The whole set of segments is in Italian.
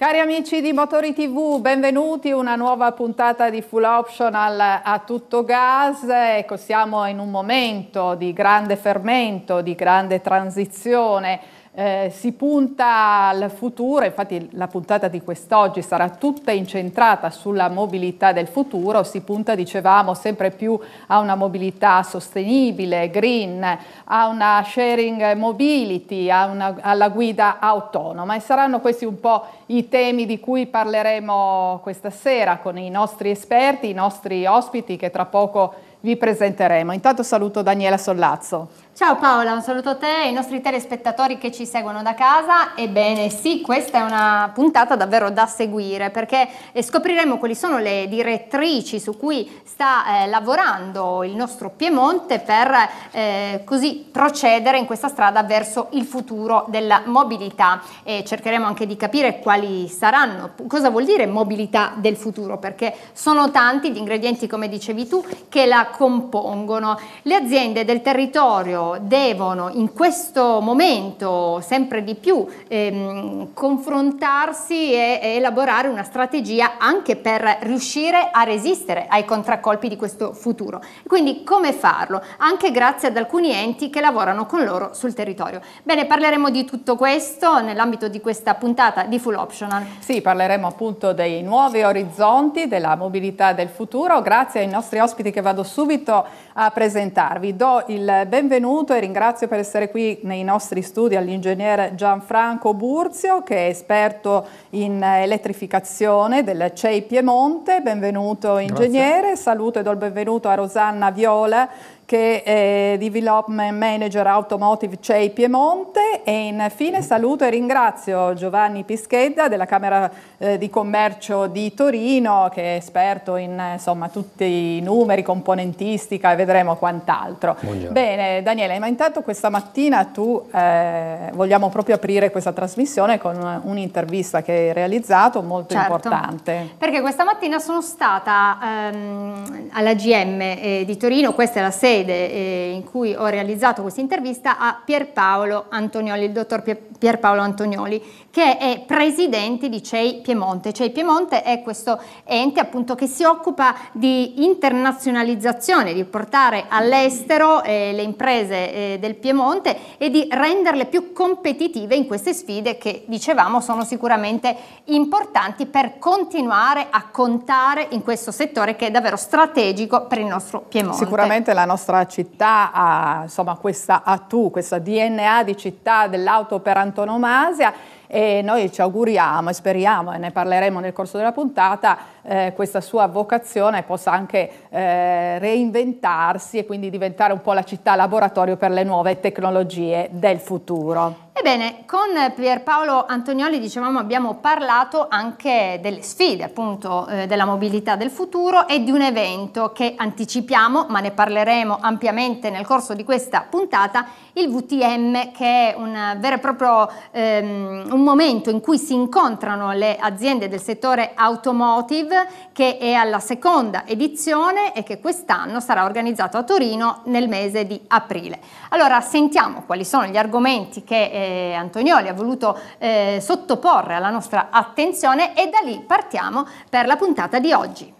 Cari amici di Motori TV, benvenuti a una nuova puntata di Full Optional a tutto gas. Ecco, siamo in un momento di grande fermento, di grande transizione eh, si punta al futuro, infatti la puntata di quest'oggi sarà tutta incentrata sulla mobilità del futuro, si punta, dicevamo, sempre più a una mobilità sostenibile, green, a una sharing mobility, una, alla guida autonoma e saranno questi un po' i temi di cui parleremo questa sera con i nostri esperti, i nostri ospiti che tra poco vi presenteremo. Intanto saluto Daniela Sollazzo. Ciao Paola, un saluto a te e ai nostri telespettatori che ci seguono da casa. Ebbene sì, questa è una puntata davvero da seguire perché eh, scopriremo quali sono le direttrici su cui sta eh, lavorando il nostro Piemonte per eh, così procedere in questa strada verso il futuro della mobilità e cercheremo anche di capire quali saranno, cosa vuol dire mobilità del futuro perché sono tanti gli ingredienti come dicevi tu che la compongono. Le aziende del territorio devono in questo momento sempre di più ehm, confrontarsi e, e elaborare una strategia anche per riuscire a resistere ai contraccolpi di questo futuro. Quindi come farlo? Anche grazie ad alcuni enti che lavorano con loro sul territorio. Bene, parleremo di tutto questo nell'ambito di questa puntata di Full Optional. Sì, parleremo appunto dei nuovi orizzonti, della mobilità del futuro, grazie ai nostri ospiti che vado subito a presentarvi. Do il benvenuto benvenuto e ringrazio per essere qui nei nostri studi all'ingegnere Gianfranco Burzio che è esperto in elettrificazione del CEI Piemonte. Benvenuto ingegnere, Grazie. saluto e do il benvenuto a Rosanna Viola che è Development Manager Automotive CEI Piemonte e infine saluto e ringrazio Giovanni Pischedda della Camera eh, di Commercio di Torino che è esperto in insomma, tutti i numeri, componentistica e vedremo quant'altro. Bene Daniele, ma intanto questa mattina tu eh, vogliamo proprio aprire questa trasmissione con un'intervista che hai realizzato molto certo, importante. Perché questa mattina sono stata ehm, alla GM eh, di Torino, questa è la sede sede eh, in cui ho realizzato questa intervista a Pierpaolo Antonioli, il dottor Pierpaolo Antonioli, che è presidente di CEI Piemonte. CEI Piemonte è questo ente appunto che si occupa di internazionalizzazione, di portare all'estero eh, le imprese eh, del Piemonte e di renderle più competitive in queste sfide che dicevamo sono sicuramente importanti per continuare a contare in questo settore che è davvero strategico per il nostro Piemonte. Sicuramente la nostra nostra città ha insomma, questa ATU, questa DNA di città dell'auto per antonomasia e noi ci auguriamo e speriamo, e ne parleremo nel corso della puntata, eh, questa sua vocazione possa anche eh, reinventarsi e quindi diventare un po' la città laboratorio per le nuove tecnologie del futuro. Ebbene, con Pierpaolo Antonioli dicevamo abbiamo parlato anche delle sfide appunto eh, della mobilità del futuro e di un evento che anticipiamo, ma ne parleremo ampiamente nel corso di questa puntata, il VTM che è un vero e proprio ehm, un momento in cui si incontrano le aziende del settore automotive che è alla seconda edizione e che quest'anno sarà organizzato a Torino nel mese di aprile. Allora sentiamo quali sono gli argomenti che eh, Antonioli ha voluto eh, sottoporre alla nostra attenzione e da lì partiamo per la puntata di oggi.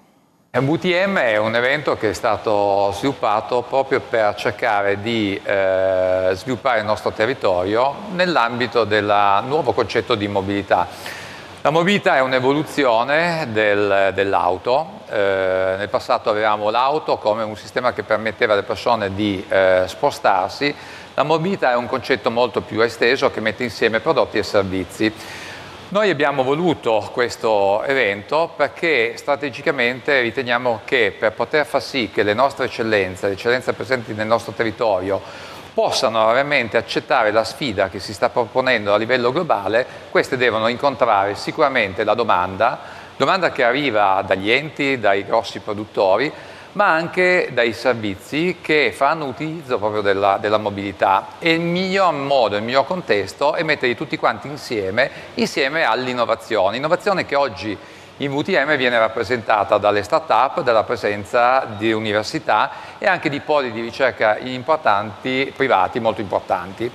VTM è un evento che è stato sviluppato proprio per cercare di eh, sviluppare il nostro territorio nell'ambito del nuovo concetto di mobilità. La mobilità è un'evoluzione del, dell'auto, eh, nel passato avevamo l'auto come un sistema che permetteva alle persone di eh, spostarsi, la mobilità è un concetto molto più esteso che mette insieme prodotti e servizi. Noi abbiamo voluto questo evento perché strategicamente riteniamo che per poter far sì che le nostre eccellenze, le eccellenze presenti nel nostro territorio, possano veramente accettare la sfida che si sta proponendo a livello globale, queste devono incontrare sicuramente la domanda, domanda che arriva dagli enti, dai grossi produttori, ma anche dai servizi che fanno utilizzo proprio della, della, mobilità e il miglior modo, il miglior contesto è metterli tutti quanti insieme, insieme all'innovazione, innovazione che oggi in VTM viene rappresentata dalle start-up, dalla presenza di università e anche di poli di ricerca importanti, privati molto importanti.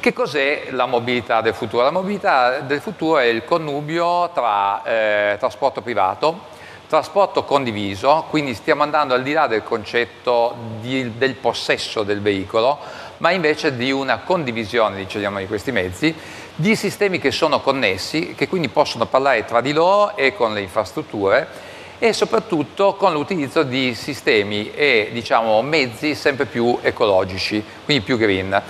Che cos'è la mobilità del futuro? La mobilità del futuro è il connubio tra eh, trasporto privato, trasporto condiviso, quindi stiamo andando al di là del concetto di, del possesso del veicolo, ma invece di una condivisione diciamo, di questi mezzi, di sistemi che sono connessi, che quindi possono parlare tra di loro e con le infrastrutture e soprattutto con l'utilizzo di sistemi e diciamo, mezzi sempre più ecologici, quindi più green.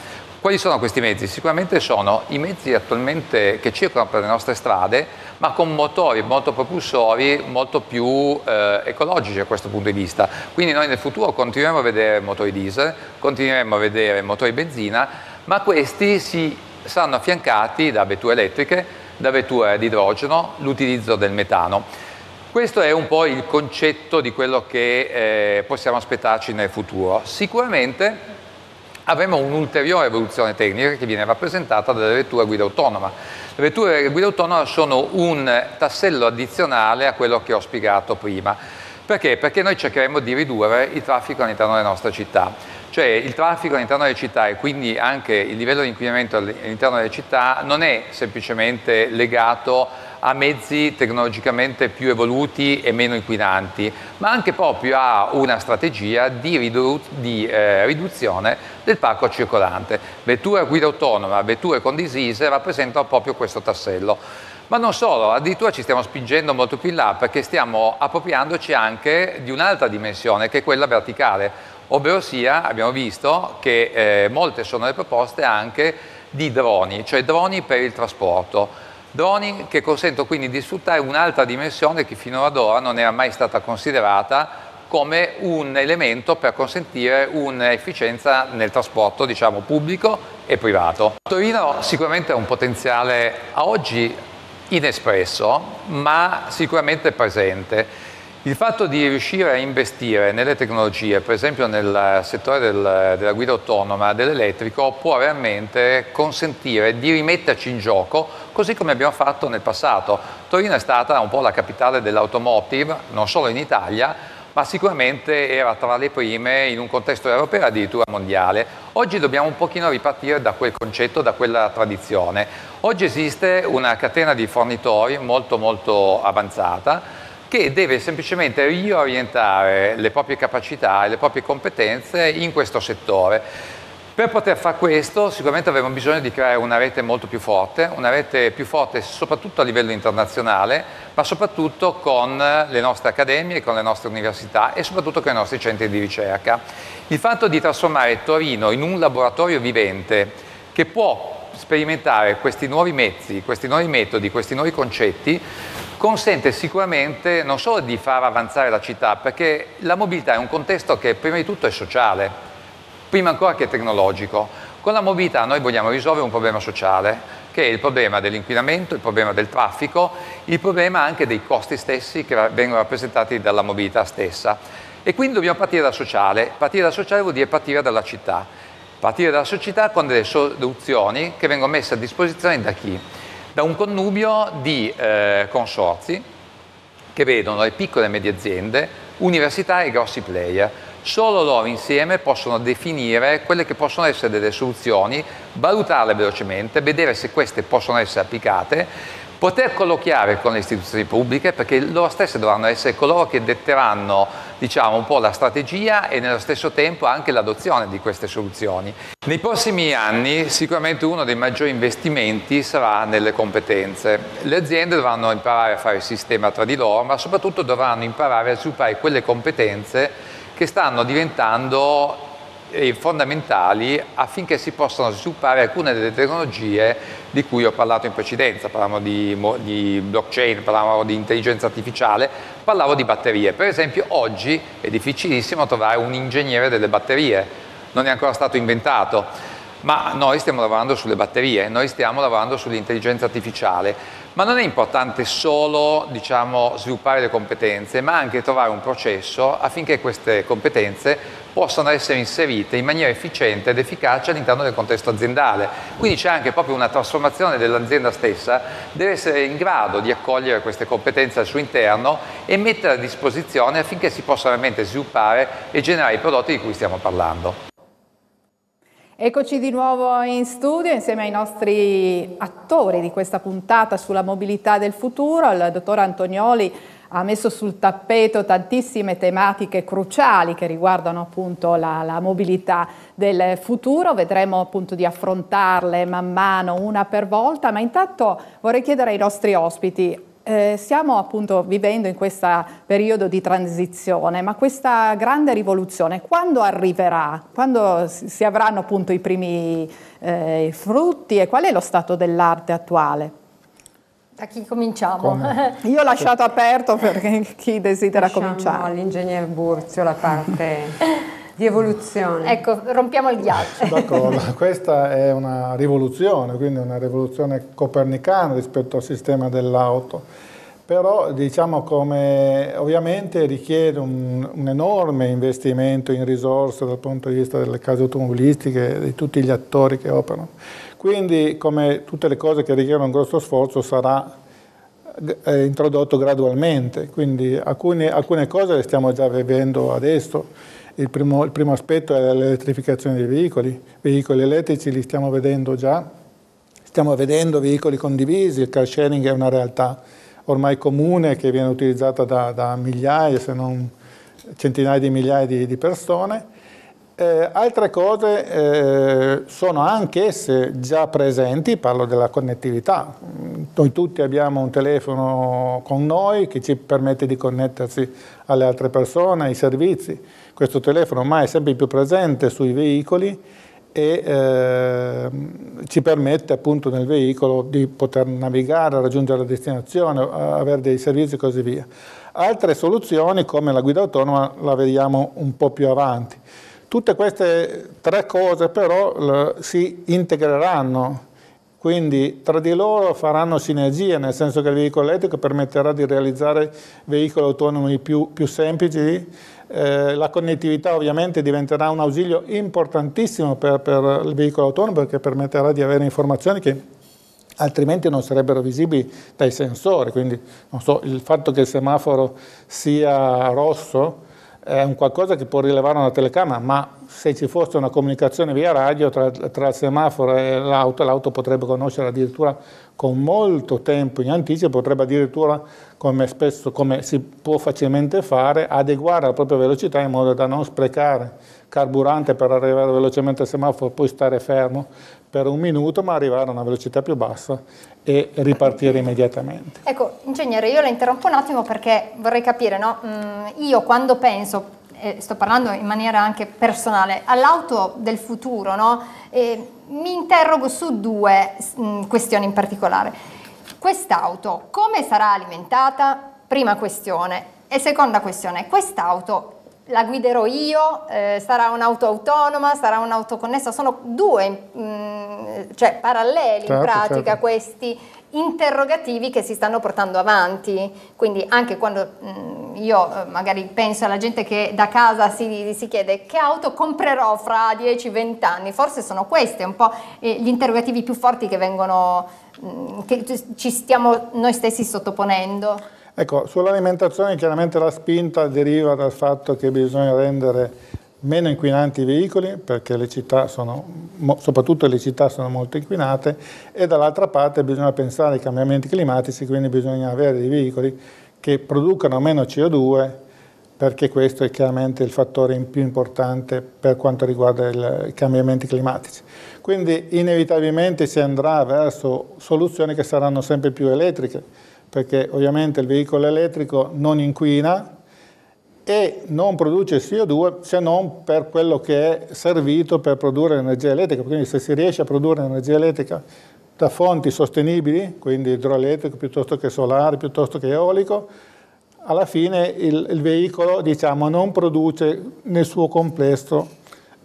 Quali sono questi mezzi? Sicuramente sono i mezzi attualmente che circolano per le nostre strade, ma con motori, motopropulsori molto più eh, ecologici a questo punto di vista. Quindi noi nel futuro continueremo a vedere motori diesel, continueremo a vedere motori benzina, ma questi si saranno affiancati da vetture elettriche, da vetture ad idrogeno, l'utilizzo del metano. Questo è un po' il concetto di quello che eh, possiamo aspettarci nel futuro. Sicuramente avremo un'ulteriore evoluzione tecnica che viene rappresentata dalle vetture a guida autonoma. Le vetture a guida autonoma sono un tassello addizionale a quello che ho spiegato prima. Perché? Perché noi cercheremo di ridurre il traffico all'interno delle nostre città. Cioè il traffico all'interno delle città e quindi anche il livello di inquinamento all'interno delle città non è semplicemente legato a mezzi tecnologicamente più evoluti e meno inquinanti, ma anche proprio a una strategia di, ridu di eh, riduzione del parco circolante. Vetture a guida autonoma, vetture condivise rappresentano proprio questo tassello. Ma non solo, addirittura ci stiamo spingendo molto più in là perché stiamo appropriandoci anche di un'altra dimensione che è quella verticale, ovvero sia abbiamo visto che eh, molte sono le proposte anche di droni, cioè droni per il trasporto. Droni che consentono quindi di sfruttare un'altra dimensione che fino ad ora non era mai stata considerata come un elemento per consentire un'efficienza nel trasporto diciamo, pubblico e privato. Torino sicuramente ha un potenziale a oggi inespresso ma sicuramente presente. Il fatto di riuscire a investire nelle tecnologie, per esempio nel settore del, della guida autonoma, dell'elettrico, può veramente consentire di rimetterci in gioco, così come abbiamo fatto nel passato. Torino è stata un po' la capitale dell'automotive, non solo in Italia, ma sicuramente era tra le prime in un contesto europeo e addirittura mondiale. Oggi dobbiamo un pochino ripartire da quel concetto, da quella tradizione. Oggi esiste una catena di fornitori molto molto avanzata che deve semplicemente riorientare le proprie capacità e le proprie competenze in questo settore. Per poter fare questo sicuramente avremo bisogno di creare una rete molto più forte, una rete più forte soprattutto a livello internazionale, ma soprattutto con le nostre accademie, con le nostre università e soprattutto con i nostri centri di ricerca. Il fatto di trasformare Torino in un laboratorio vivente che può sperimentare questi nuovi mezzi, questi nuovi metodi, questi nuovi concetti, consente sicuramente non solo di far avanzare la città, perché la mobilità è un contesto che prima di tutto è sociale, prima ancora che tecnologico. Con la mobilità noi vogliamo risolvere un problema sociale, che è il problema dell'inquinamento, il problema del traffico, il problema anche dei costi stessi che vengono rappresentati dalla mobilità stessa. E quindi dobbiamo partire dal sociale. Partire dal sociale vuol dire partire dalla città. Partire dalla società con delle soluzioni che vengono messe a disposizione da chi? Da un connubio di eh, consorzi che vedono le piccole e medie aziende, università e grossi player. Solo loro insieme possono definire quelle che possono essere delle soluzioni, valutarle velocemente, vedere se queste possono essere applicate poter colloquiare con le istituzioni pubbliche perché loro stesse dovranno essere coloro che detteranno diciamo, un po' la strategia e nello stesso tempo anche l'adozione di queste soluzioni. Nei prossimi anni sicuramente uno dei maggiori investimenti sarà nelle competenze. Le aziende dovranno imparare a fare il sistema tra di loro ma soprattutto dovranno imparare a sviluppare quelle competenze che stanno diventando fondamentali affinché si possano sviluppare alcune delle tecnologie di cui ho parlato in precedenza, parlavamo di, di blockchain, parlavamo di intelligenza artificiale, parlavo di batterie. Per esempio oggi è difficilissimo trovare un ingegnere delle batterie, non è ancora stato inventato, ma noi stiamo lavorando sulle batterie, noi stiamo lavorando sull'intelligenza artificiale. Ma non è importante solo diciamo, sviluppare le competenze, ma anche trovare un processo affinché queste competenze possano essere inserite in maniera efficiente ed efficace all'interno del contesto aziendale. Quindi c'è anche proprio una trasformazione dell'azienda stessa, deve essere in grado di accogliere queste competenze al suo interno e mettere a disposizione affinché si possa veramente sviluppare e generare i prodotti di cui stiamo parlando. Eccoci di nuovo in studio insieme ai nostri attori di questa puntata sulla mobilità del futuro, il dottor Antonioli ha messo sul tappeto tantissime tematiche cruciali che riguardano appunto la, la, mobilità del futuro, vedremo appunto di affrontarle man mano una per volta, ma intanto vorrei chiedere ai nostri ospiti eh, stiamo appunto vivendo in questo periodo di transizione, ma questa grande rivoluzione quando arriverà? Quando si avranno appunto i primi eh, frutti e qual è lo stato dell'arte attuale? Da chi cominciamo? Come? Io ho lasciato aperto per chi desidera Lasciamo cominciare. all'ingegner Burzio la parte di evoluzione. Ecco, rompiamo il ghiaccio. D'accordo, questa è una rivoluzione, quindi una rivoluzione copernicana rispetto al sistema dell'auto, però diciamo come ovviamente richiede un, un, enorme investimento in risorse dal punto di vista delle case automobilistiche e di tutti gli attori che operano. Quindi come tutte le cose che richiedono un grosso sforzo sarà eh, introdotto gradualmente, quindi alcune, alcune cose le stiamo già vivendo adesso, il primo, il primo aspetto è l'elettrificazione dei veicoli. Veicoli elettrici li stiamo vedendo già, stiamo vedendo veicoli condivisi, il car sharing è una realtà ormai comune che viene utilizzata da, da migliaia, se non centinaia di migliaia di, di persone. Eh, altre cose eh, sono anch'esse già presenti, parlo della connettività. Noi tutti abbiamo un telefono con noi che ci permette di connettersi alle altre persone, ai servizi questo telefono ormai è sempre più presente sui veicoli e eh, ci permette appunto nel veicolo di poter navigare, raggiungere la destinazione, avere dei servizi e così via. Altre soluzioni come la guida autonoma la vediamo un po' più avanti. Tutte queste tre cose però si integreranno, quindi tra di loro faranno sinergia, nel senso che il veicolo elettrico permetterà di realizzare veicoli autonomi più, più semplici, eh, la connettività ovviamente diventerà un ausilio importantissimo per, per il veicolo autonomo perché permetterà di avere informazioni che altrimenti non sarebbero visibili dai sensori, quindi so, il fatto che il semaforo sia rosso è un qualcosa che può rilevare una telecamera, ma se ci fosse una comunicazione via radio tra, tra il semaforo e l'auto, l'auto potrebbe conoscere addirittura con molto tempo in anticipo, potrebbe addirittura, come spesso come si può facilmente fare, adeguare la propria velocità in modo da non sprecare carburante per arrivare velocemente al semaforo, poi stare fermo per un minuto, ma arrivare a una velocità più bassa e ripartire immediatamente. Ecco, ingegnere, io la interrompo un attimo perché vorrei capire, no? Mm, io quando penso, eh, sto parlando in maniera anche personale, all'auto del futuro, no? eh, mi interrogo su due mh, mm, questioni in particolare. Quest'auto come sarà alimentata? Prima questione. E seconda questione, quest'auto la guiderò io, eh, sarà un'auto autonoma, sarà un'auto connessa, sono due, mh, mm, cioè paralleli certo, in pratica certo. questi interrogativi che si stanno portando avanti, quindi anche quando mh, mm, io eh, magari penso alla gente che da casa si, si chiede che auto comprerò fra 10-20 anni, forse sono questi un po' eh, gli interrogativi più forti che vengono, mh, mm, che ci stiamo noi stessi sottoponendo. Ecco, sull'alimentazione chiaramente la spinta deriva dal fatto che bisogna rendere meno inquinanti i veicoli, perché le città sono, soprattutto le città sono molto inquinate, e dall'altra parte bisogna pensare ai cambiamenti climatici, quindi bisogna avere dei veicoli che producano meno CO2, perché questo è chiaramente il fattore più importante per quanto riguarda i cambiamenti climatici. Quindi inevitabilmente si andrà verso soluzioni che saranno sempre più elettriche, perché ovviamente il veicolo elettrico non inquina e non produce CO2 se non per quello che è servito per produrre energia elettrica, quindi se si riesce a produrre energia elettrica da fonti sostenibili, quindi idroelettrico piuttosto che solare, piuttosto che eolico, alla fine il, il veicolo diciamo, non produce nel suo complesso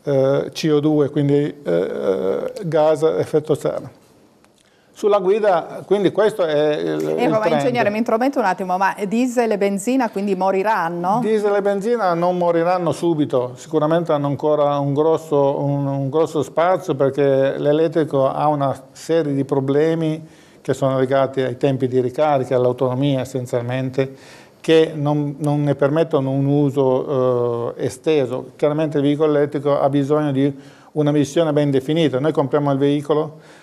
eh, CO2, quindi eh, eh gas effetto serra. Sulla guida, quindi questo è il, eh, il ingegnere, mi intrometto un attimo, ma diesel e benzina quindi moriranno? Diesel e benzina non moriranno subito, sicuramente hanno ancora un grosso, un, un grosso spazio perché l'elettrico ha una serie di problemi che sono legati ai tempi di ricarica, all'autonomia essenzialmente, che non, non, ne permettono un uso eh, esteso. Chiaramente il veicolo elettrico ha bisogno di una missione ben definita. Noi compriamo il veicolo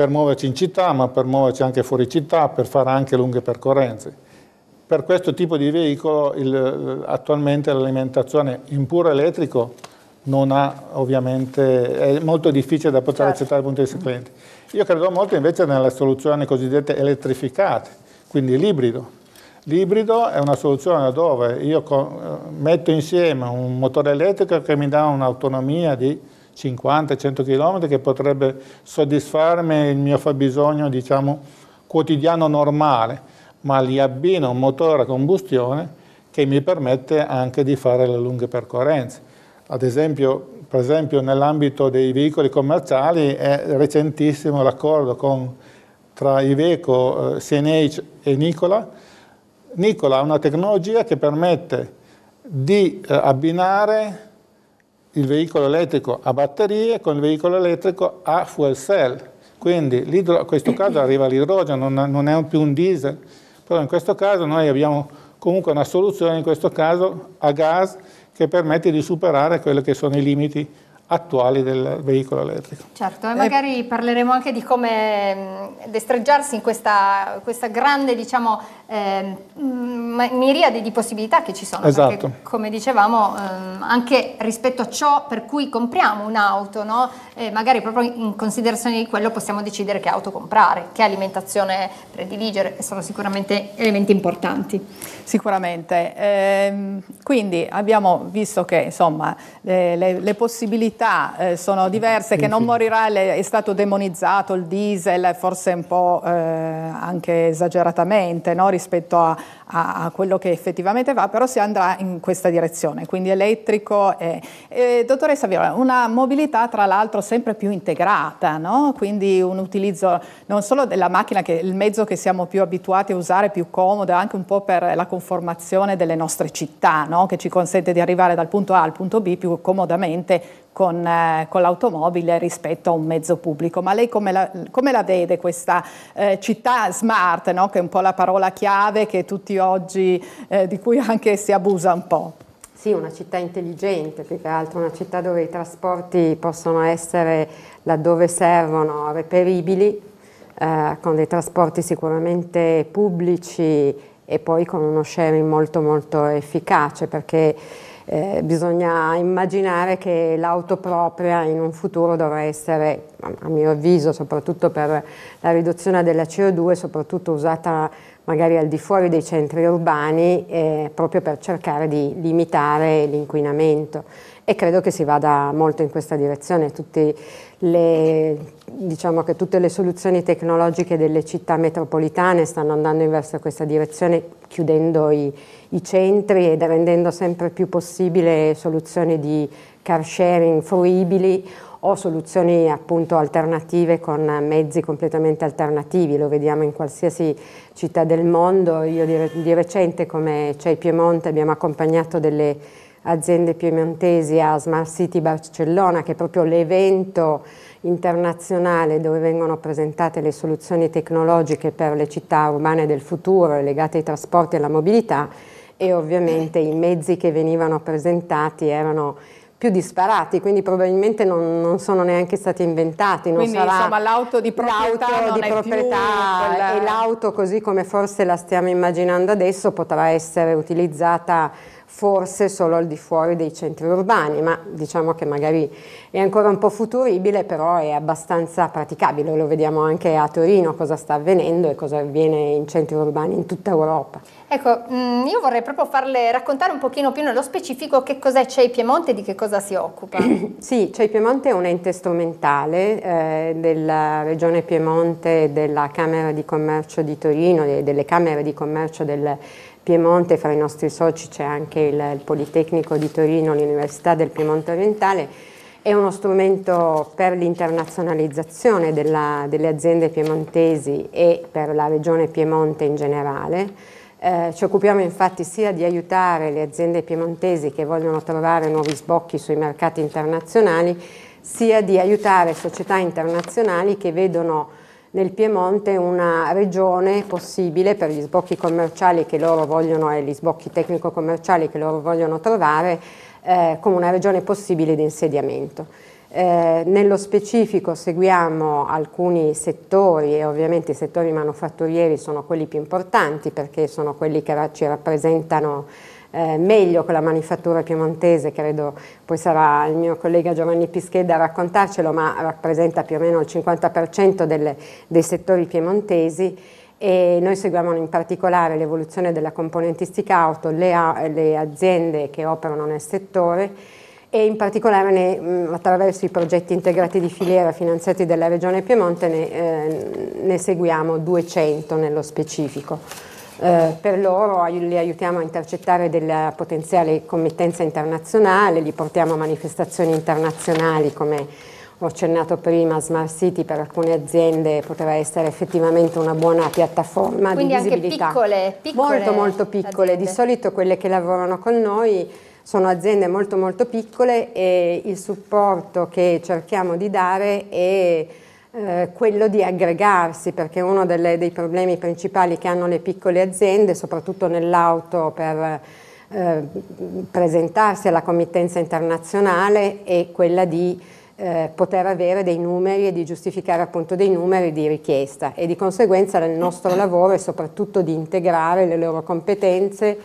per muoverci in città, ma per muoverci anche fuori città, per fare anche lunghe percorrenze. Per questo tipo di veicolo il, attualmente l'alimentazione in puro elettrico non ha ovviamente, è molto difficile da poter certo. accettare dal punto di vista clienti. Io credo molto invece nelle soluzioni cosiddette elettrificate, quindi l'ibrido. L'ibrido è una soluzione dove io metto insieme un motore elettrico che mi dà un'autonomia di 50-100 km che potrebbe soddisfarmi il mio fabbisogno diciamo, quotidiano normale, ma li abbino un motore a combustione che mi permette anche di fare le lunghe percorrenze. Ad esempio, per esempio nell'ambito dei veicoli commerciali è recentissimo l'accordo tra Iveco, eh, CNH e Nicola. Nicola ha una tecnologia che permette di eh, abbinare il veicolo elettrico a batterie con il veicolo elettrico a fuel cell. Quindi in questo caso arriva l'idrogeno, non, non è più un diesel, però in questo caso noi abbiamo comunque una soluzione, in questo caso a gas, che permette di superare quelli che sono i limiti attuali del veicolo elettrico. Certo, e magari e... parleremo anche di come destreggiarsi in questa, questa grande diciamo, eh, miriade di possibilità che ci sono. Esatto. Perché, come dicevamo, eh, anche rispetto a ciò per cui compriamo un'auto, no? eh, magari proprio in considerazione di quello possiamo decidere che auto comprare, che alimentazione prediligere, che sono sicuramente elementi importanti. Sicuramente. Ehm, quindi abbiamo visto che insomma, le, le, le possibilità possibilità eh, sono diverse, che non morirà, è stato demonizzato il diesel, forse un po' eh, anche esageratamente no? rispetto a, a, a, quello che effettivamente va, però si andrà in questa direzione, quindi elettrico. E, e, dottoressa Viola, una mobilità tra l'altro sempre più integrata, no? quindi un utilizzo non solo della macchina, che è il mezzo che siamo più abituati a usare, più comodo, anche un po' per la conformazione delle nostre città, no? che ci consente di arrivare dal punto A al punto B più comodamente con, eh, con l'automobile rispetto a un mezzo pubblico. Ma lei come la, come la vede questa eh, città smart, no? che è un po' la parola chiave che tutti oggi, eh, di cui anche si abusa un po'? Sì, una città intelligente, più che altro una città dove i trasporti possono essere laddove servono reperibili, eh, con dei trasporti sicuramente pubblici e poi con uno sharing molto molto efficace perché eh, bisogna immaginare che l'auto propria in un futuro dovrà essere, a mio avviso, soprattutto per la riduzione della CO2, soprattutto usata magari al di fuori dei centri urbani, eh, proprio per cercare di limitare l'inquinamento. E credo che si vada molto in questa direzione. Le, diciamo che tutte le soluzioni tecnologiche delle città metropolitane stanno andando verso questa direzione, chiudendo i, i centri ed rendendo sempre più possibile soluzioni di car sharing fruibili o soluzioni appunto alternative con mezzi completamente alternativi, lo vediamo in qualsiasi città del mondo. Io di, di recente come CEI Piemonte abbiamo accompagnato delle aziende piemontesi a Smart City Barcellona che è proprio l'evento internazionale dove vengono presentate le soluzioni tecnologiche per le città urbane del futuro legate ai trasporti e alla mobilità e ovviamente i mezzi che venivano presentati erano più disparati, quindi probabilmente non, non sono neanche stati inventati. Non quindi insomma l'auto di proprietà, di proprietà e l'auto così come forse la stiamo immaginando adesso potrà essere utilizzata forse solo al di fuori dei centri urbani, ma diciamo che magari è ancora un po' futuribile, però è abbastanza praticabile, lo vediamo anche a Torino cosa sta avvenendo e cosa avviene in centri urbani in tutta Europa. Ecco, mm, io vorrei proprio farle raccontare un pochino più nello specifico che cos'è CEI Piemonte e di che cosa si occupa. sì, CEI Piemonte è un ente strumentale eh, della Regione Piemonte, della Camera di Commercio di Torino e delle Camere di Commercio del Piemonte, fra i nostri soci c'è anche il, il Politecnico di Torino, l'Università del Piemonte Orientale, è uno strumento per l'internazionalizzazione delle aziende piemontesi e per la regione Piemonte in generale. Eh, ci occupiamo infatti sia di aiutare le aziende piemontesi che vogliono trovare nuovi sbocchi sui mercati internazionali, sia di aiutare società internazionali che vedono nel Piemonte una regione possibile per gli sbocchi commerciali che loro vogliono e gli sbocchi tecnico-commerciali che loro vogliono trovare eh, come una regione possibile di insediamento. Eh, nello specifico seguiamo alcuni settori e ovviamente i settori manufatturieri sono quelli più importanti perché sono quelli che ci rappresentano eh, meglio con la manifattura piemontese, credo poi sarà il mio collega Giovanni Pischedda a raccontarcelo, ma rappresenta più o meno il 50% delle, dei settori piemontesi e noi seguiamo in particolare l'evoluzione della componentistica auto, le, le aziende che operano nel settore e in particolare ne, attraverso i progetti integrati di filiera finanziati dalla Regione Piemonte ne, eh, ne seguiamo 200 nello specifico. Eh, per loro li aiutiamo a intercettare della potenziale committenza internazionale, li portiamo a manifestazioni internazionali come ho accennato prima, Smart City per alcune aziende potrebbe essere effettivamente una buona piattaforma Quindi di visibilità. Quindi anche piccole, piccole Molto molto piccole, aziende. di solito quelle che lavorano con noi sono aziende molto molto piccole e il supporto che cerchiamo di dare è eh, quello di aggregarsi, perché uno delle, dei problemi principali che hanno le piccole aziende, soprattutto nell'auto per eh, presentarsi alla committenza internazionale, è quella di eh, poter avere dei numeri e di giustificare appunto dei numeri di richiesta. E di conseguenza il nostro lavoro è soprattutto di integrare le loro competenze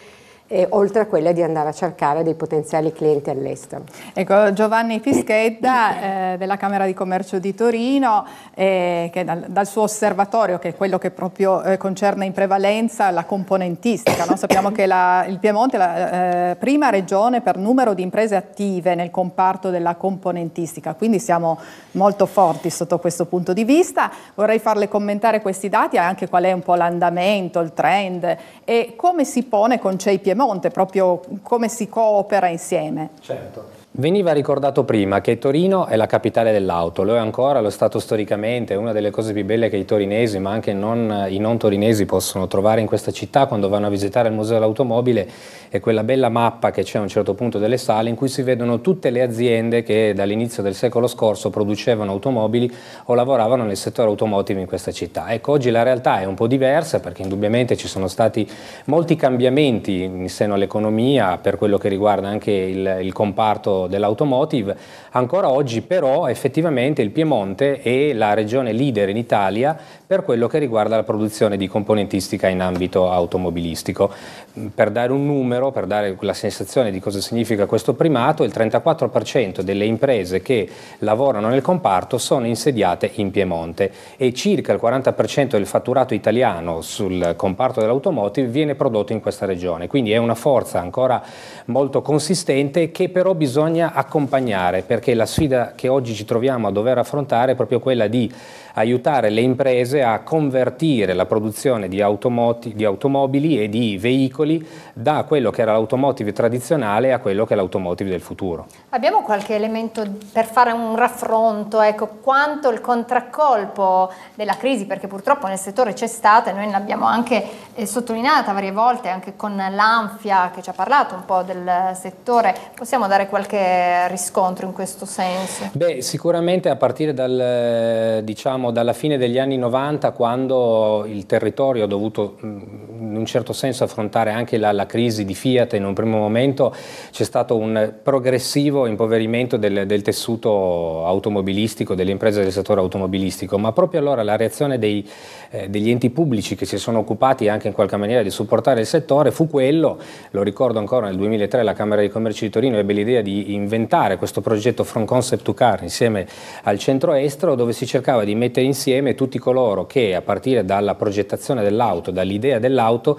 eh, oltre a quella di andare a cercare dei potenziali clienti all'estero. Ecco, Giovanni Fischedda eh, della Camera di Commercio di Torino, eh, che dal, dal, suo osservatorio, che è quello che proprio eh, concerne in prevalenza la componentistica, no? sappiamo che la, il Piemonte è la eh, prima regione per numero di imprese attive nel comparto della componentistica, quindi siamo molto forti sotto questo punto di vista. Vorrei farle commentare questi dati e anche qual è un po' l'andamento, il trend e come si pone con CEI Piemonte Piemonte, proprio come si coopera insieme. Certo. Veniva ricordato prima che Torino è la capitale dell'auto, lo è ancora, lo è stato storicamente, una delle cose più belle che i torinesi, ma anche non, i non torinesi possono trovare in questa città quando vanno a visitare il Museo dell'Automobile, è quella bella mappa che c'è a un certo punto delle sale in cui si vedono tutte le aziende che dall'inizio del secolo scorso producevano automobili o lavoravano nel settore automotive in questa città. Ecco, oggi la realtà è un po' diversa perché indubbiamente ci sono stati molti cambiamenti in seno all'economia per quello che riguarda anche il, il comparto dell'automotive, ancora oggi però effettivamente il Piemonte è la regione leader in Italia per quello che riguarda la produzione di componentistica in ambito automobilistico. Per dare un numero, per dare la sensazione di cosa significa questo primato, il 34% delle imprese che lavorano nel comparto sono insediate in Piemonte e circa il 40% del fatturato italiano sul comparto dell'automotive viene prodotto in questa regione, quindi è una forza ancora molto consistente che però bisogna accompagnare perché la sfida che oggi ci troviamo a dover affrontare è proprio quella di aiutare le imprese a convertire la produzione di, di automobili e di veicoli da quello che era l'automotive tradizionale a quello che è l'automotive del futuro. Abbiamo qualche elemento per fare un raffronto, ecco, quanto il contraccolpo della crisi, perché purtroppo nel settore c'è stata e noi l'abbiamo anche eh, sottolineata varie volte, anche con l'Anfia che ci ha parlato un po' del settore, possiamo dare qualche riscontro in questo senso? Beh, sicuramente a partire dal, diciamo, diciamo dalla fine degli anni 90 quando il territorio ha dovuto in un certo senso affrontare anche la, la crisi di Fiat. In un primo momento c'è stato un progressivo impoverimento del, del, tessuto automobilistico, delle imprese del settore automobilistico, ma proprio allora la reazione dei, eh, degli enti pubblici che si sono occupati anche in qualche maniera di supportare il settore fu quello, lo ricordo ancora nel 2003 la Camera di Commercio di Torino ebbe l'idea di inventare questo progetto From Concept to Car insieme al centro estero dove si cercava di mettere insieme tutti coloro che a partire dalla progettazione dell'auto, dall'idea dell'auto,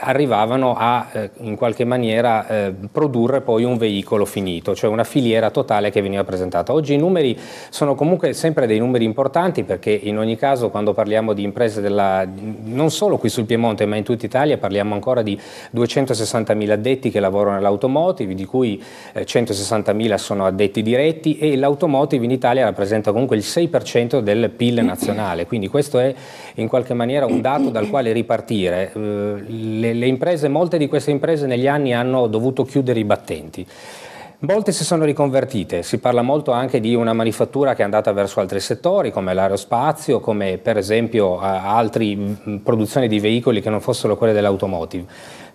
arrivavano a eh, in qualche maniera eh, produrre poi un veicolo finito, cioè una filiera totale che veniva presentata. Oggi i numeri sono comunque sempre dei numeri importanti perché in ogni caso quando parliamo di imprese della, non solo qui sul Piemonte ma in tutta Italia parliamo ancora di 260.000 addetti che lavorano nell'automotive, di cui 160.000 eh, sono addetti diretti e l'automotive in Italia rappresenta comunque il 6% del PIL PIL nazionale, quindi questo è in qualche maniera un dato dal quale ripartire. Le, le imprese, molte di queste imprese negli anni hanno dovuto chiudere i battenti. Molte si sono riconvertite, si parla molto anche di una manifattura che è andata verso altri settori come l'aerospazio, come per esempio altre produzioni di veicoli che non fossero quelle dell'automotive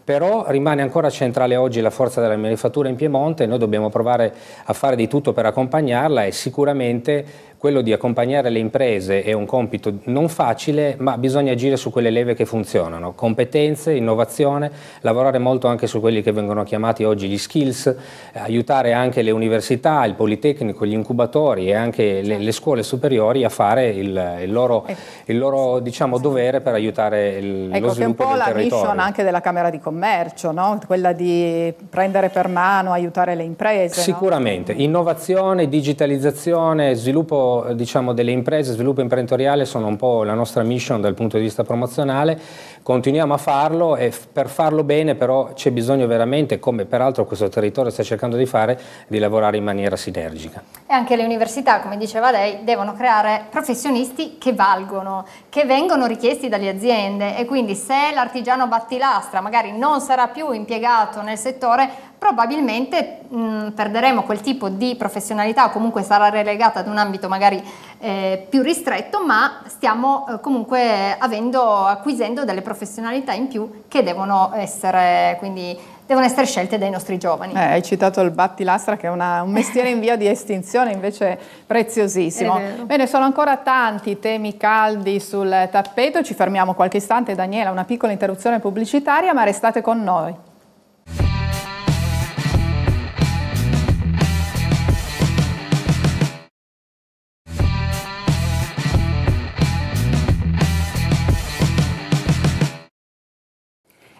però rimane ancora centrale oggi la forza della manifattura in Piemonte, noi dobbiamo provare a fare di tutto per accompagnarla e sicuramente quello di accompagnare le imprese è un compito non facile, ma bisogna agire su quelle leve che funzionano, competenze, innovazione, lavorare molto anche su quelli che vengono chiamati oggi gli skills, aiutare anche le università, il Politecnico, gli incubatori e anche le, le scuole superiori a fare il, il loro, ecco. il loro diciamo, dovere per aiutare il, ecco, lo sviluppo del territorio. Ecco, che è un po' la mission anche della Camera di Commercio, no? quella di prendere per mano, aiutare le imprese. Sicuramente, no? innovazione, digitalizzazione, sviluppo diciamo, delle imprese, sviluppo imprenditoriale sono un po' la nostra mission dal punto di vista promozionale, continuiamo a farlo e per farlo bene però c'è bisogno veramente, come peraltro questo territorio sta cercando di fare, di lavorare in maniera sinergica. E anche le università, come diceva lei, devono creare professionisti che valgono, che vengono richiesti dalle aziende e quindi se l'artigiano battilastra magari non sarà più impiegato nel settore, probabilmente mh, perderemo quel tipo di professionalità o comunque sarà relegata ad un ambito magari eh, più ristretto, ma stiamo eh, comunque avendo, acquisendo delle professionalità in più che devono essere quindi devono essere scelte dai nostri giovani. Eh, hai citato il battilastra che è una, un mestiere in via di estinzione invece preziosissimo. Bene, sono ancora tanti temi caldi sul tappeto, ci fermiamo qualche istante Daniela, una piccola interruzione pubblicitaria, ma restate con noi.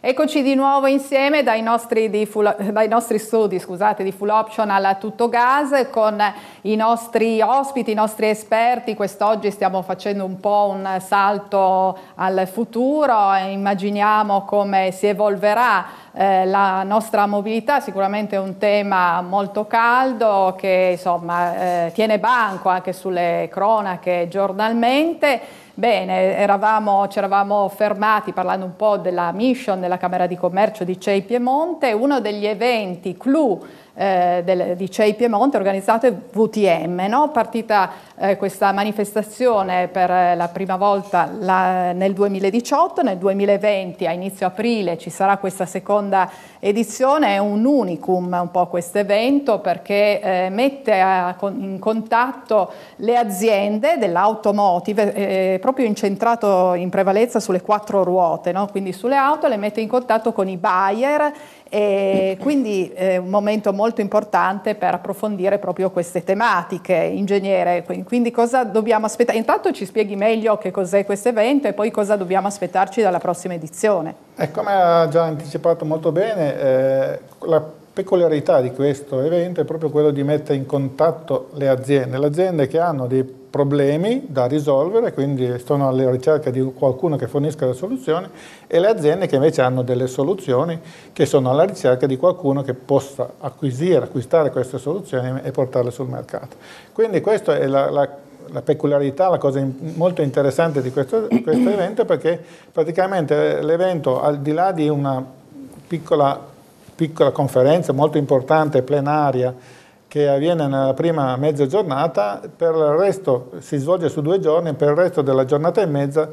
Eccoci di nuovo insieme dai nostri, full, dai nostri studi scusate, di Full Option alla Tutto Gas con i nostri ospiti, i nostri esperti. Quest'oggi stiamo facendo un po' un salto al futuro, immaginiamo come si evolverà eh, la nostra mobilità, sicuramente è un tema molto caldo che insomma, eh, tiene banco anche sulle cronache giornalmente. Bene, eravamo, ci eravamo fermati parlando un po' della mission della Camera di Commercio di CEI Piemonte, uno degli eventi clou eh, del, di CEI Piemonte organizzato VTM, no? partita eh, questa manifestazione per la prima volta la, nel 2018, nel 2020 a inizio aprile ci sarà questa seconda edizione, è un unicum un po' questo evento perché eh, mette a, in contatto le aziende dell'automotive, eh, proprio incentrato in prevalenza sulle quattro ruote, no? quindi sulle auto, le mette in contatto con i buyer e quindi è un momento molto importante per approfondire proprio queste tematiche, ingegnere. Quindi cosa dobbiamo aspettare? Intanto ci spieghi meglio che cos'è questo evento e poi cosa dobbiamo aspettarci dalla prossima edizione. E come ha già anticipato molto bene, eh, la peculiarità di questo evento è proprio quello di mettere in contatto le aziende, le aziende che hanno dei problemi da risolvere, quindi sono alla ricerca di qualcuno che fornisca le soluzioni, e le aziende che invece hanno delle soluzioni che sono alla ricerca di qualcuno che possa acquisire, acquistare queste soluzioni e portarle sul mercato. Quindi questa è la, la, la peculiarità, la cosa molto interessante di questo, questo evento, perché praticamente l'evento, al di là di una piccola, piccola conferenza molto importante, plenaria, che avviene nella prima mezza giornata, per il resto si svolge su due giorni, per il resto della giornata e mezza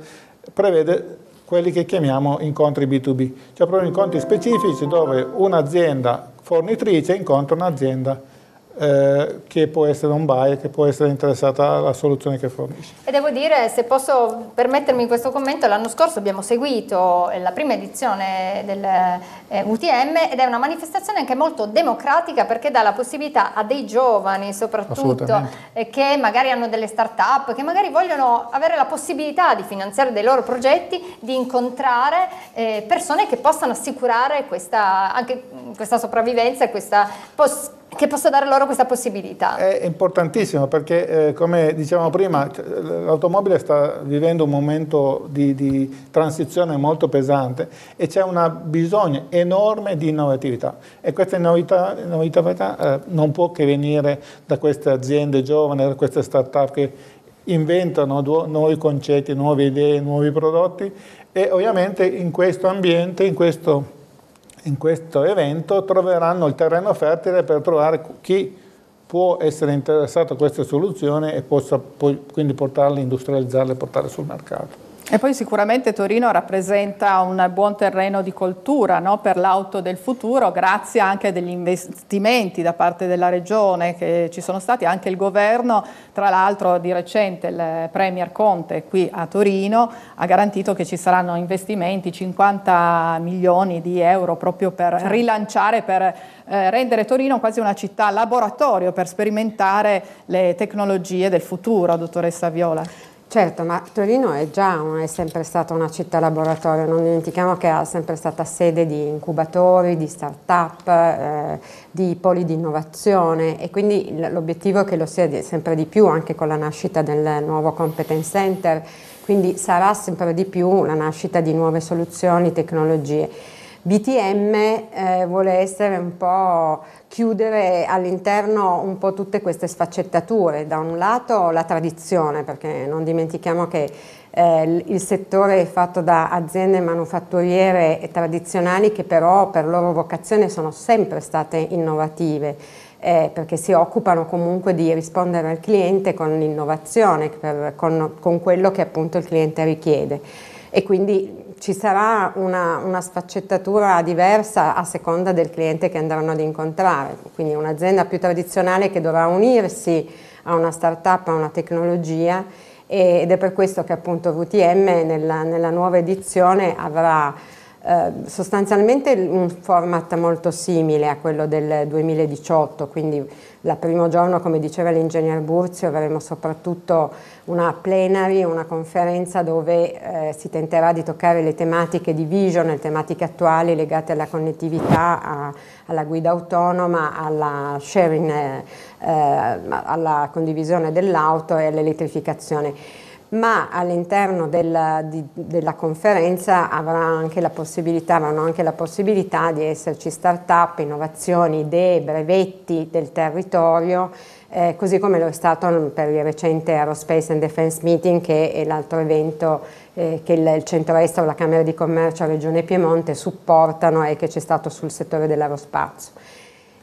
prevede quelli che chiamiamo incontri B2B, cioè proprio incontri specifici dove un'azienda fornitrice incontra un'azienda eh, che può essere un buyer, che può essere interessata alla soluzione che fornisce. E devo dire, se posso permettermi questo commento, l'anno scorso abbiamo seguito la prima edizione del eh, UTM ed è una manifestazione anche molto democratica perché dà la possibilità a dei giovani soprattutto eh, che magari hanno delle start-up, che magari vogliono avere la possibilità di finanziare dei loro progetti, di incontrare eh, persone che possano assicurare questa, anche questa sopravvivenza e questa possibilità che possa dare loro questa possibilità. È importantissimo perché, eh, come dicevamo prima, l'automobile sta vivendo un momento di, di transizione molto pesante e c'è un bisogno enorme di innovatività e questa innovatività, innovatività eh, non può che venire da queste aziende giovani, da queste start-up che inventano nuovi concetti, nuove idee, nuovi prodotti e ovviamente in questo ambiente, in questo in questo evento troveranno il terreno fertile per trovare chi può essere interessato a queste soluzioni e possa poi, quindi portarle, industrializzarle e portarle sul mercato. E poi sicuramente Torino rappresenta un buon terreno di coltura no? per l'auto del futuro, grazie anche a degli investimenti da parte della Regione che ci sono stati, anche il governo, tra l'altro di recente il Premier Conte qui a Torino ha garantito che ci saranno investimenti, 50 milioni di euro proprio per certo. rilanciare, per eh, rendere Torino quasi una città laboratorio per sperimentare le tecnologie del futuro, dottoressa Viola. Certo, ma Torino è già è sempre stata una città laboratorio, non dimentichiamo che è sempre stata sede di incubatori, di start-up, eh, di poli di innovazione e quindi l'obiettivo è che lo sia sempre di più anche con la nascita del nuovo Competence Center, quindi sarà sempre di più la nascita di nuove soluzioni, tecnologie. BTM eh, vuole essere un po' chiudere all'interno un po' tutte queste sfaccettature, da un lato la tradizione, perché non dimentichiamo che eh, il settore è fatto da aziende manufatturiere tradizionali che però per loro vocazione sono sempre state innovative. Eh, perché si occupano comunque di rispondere al cliente con l'innovazione, con, con quello che appunto il cliente richiede e quindi ci sarà una, una, sfaccettatura diversa a seconda del cliente che andranno ad incontrare, quindi un'azienda più tradizionale che dovrà unirsi a una start-up, a una tecnologia ed è per questo che appunto VTM nella, nella nuova edizione avrà eh, sostanzialmente un format molto simile a quello del 2018, quindi il primo giorno, come diceva l'ingegner Burzio, avremo soprattutto una plenary, una conferenza dove eh, si tenterà di toccare le tematiche di vision, le tematiche attuali legate alla connettività, a, alla guida autonoma, alla sharing, eh, eh alla condivisione dell'auto e all'elettrificazione ma all'interno della, della, conferenza anche avranno anche la possibilità di esserci start-up, innovazioni, idee, brevetti del territorio, eh, così come lo è stato per il recente Aerospace and Defense Meeting che è l'altro evento eh, che il, il centro-est o la Camera di Commercio Regione Piemonte supportano e che c'è stato sul settore dell'aerospazio.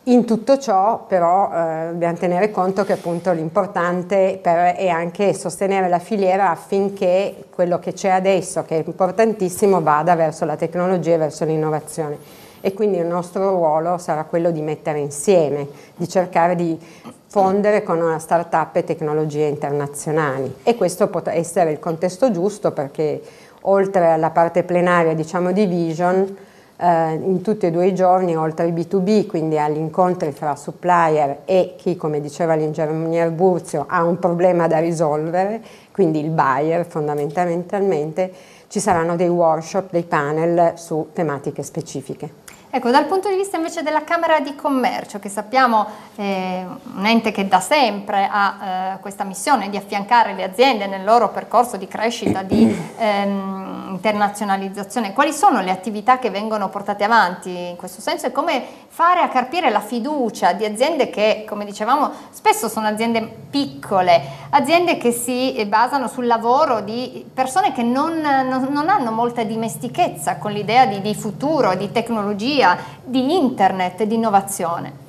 In tutto ciò però eh, dobbiamo tenere conto che appunto l'importante è anche sostenere la filiera affinché quello che c'è adesso, che è importantissimo, vada verso la tecnologia e verso l'innovazione. E quindi il nostro ruolo sarà quello di mettere insieme, di cercare di fondere con una start-up e tecnologie internazionali. E questo potrà essere il contesto giusto perché oltre alla parte plenaria diciamo di Vision, in tutti e due i giorni, oltre al B2B, quindi agli incontri fra supplier e chi, come diceva l'ingegner Burzio, ha un problema da risolvere, quindi il buyer fondamentalmente, ci saranno dei workshop, dei panel su tematiche specifiche. Ecco, dal punto di vista invece della Camera di Commercio, che sappiamo è un ente che da sempre ha eh, questa missione di affiancare le aziende nel loro percorso di crescita, di ehm, internazionalizzazione, quali sono le attività che vengono portate avanti in questo senso? E come fare a carpire la fiducia di aziende che, come dicevamo, spesso sono aziende piccole, aziende che si basano sul lavoro di persone che non, non, non hanno molta dimestichezza con l'idea di, di futuro, di tecnologia, tecnologia, di internet, di innovazione?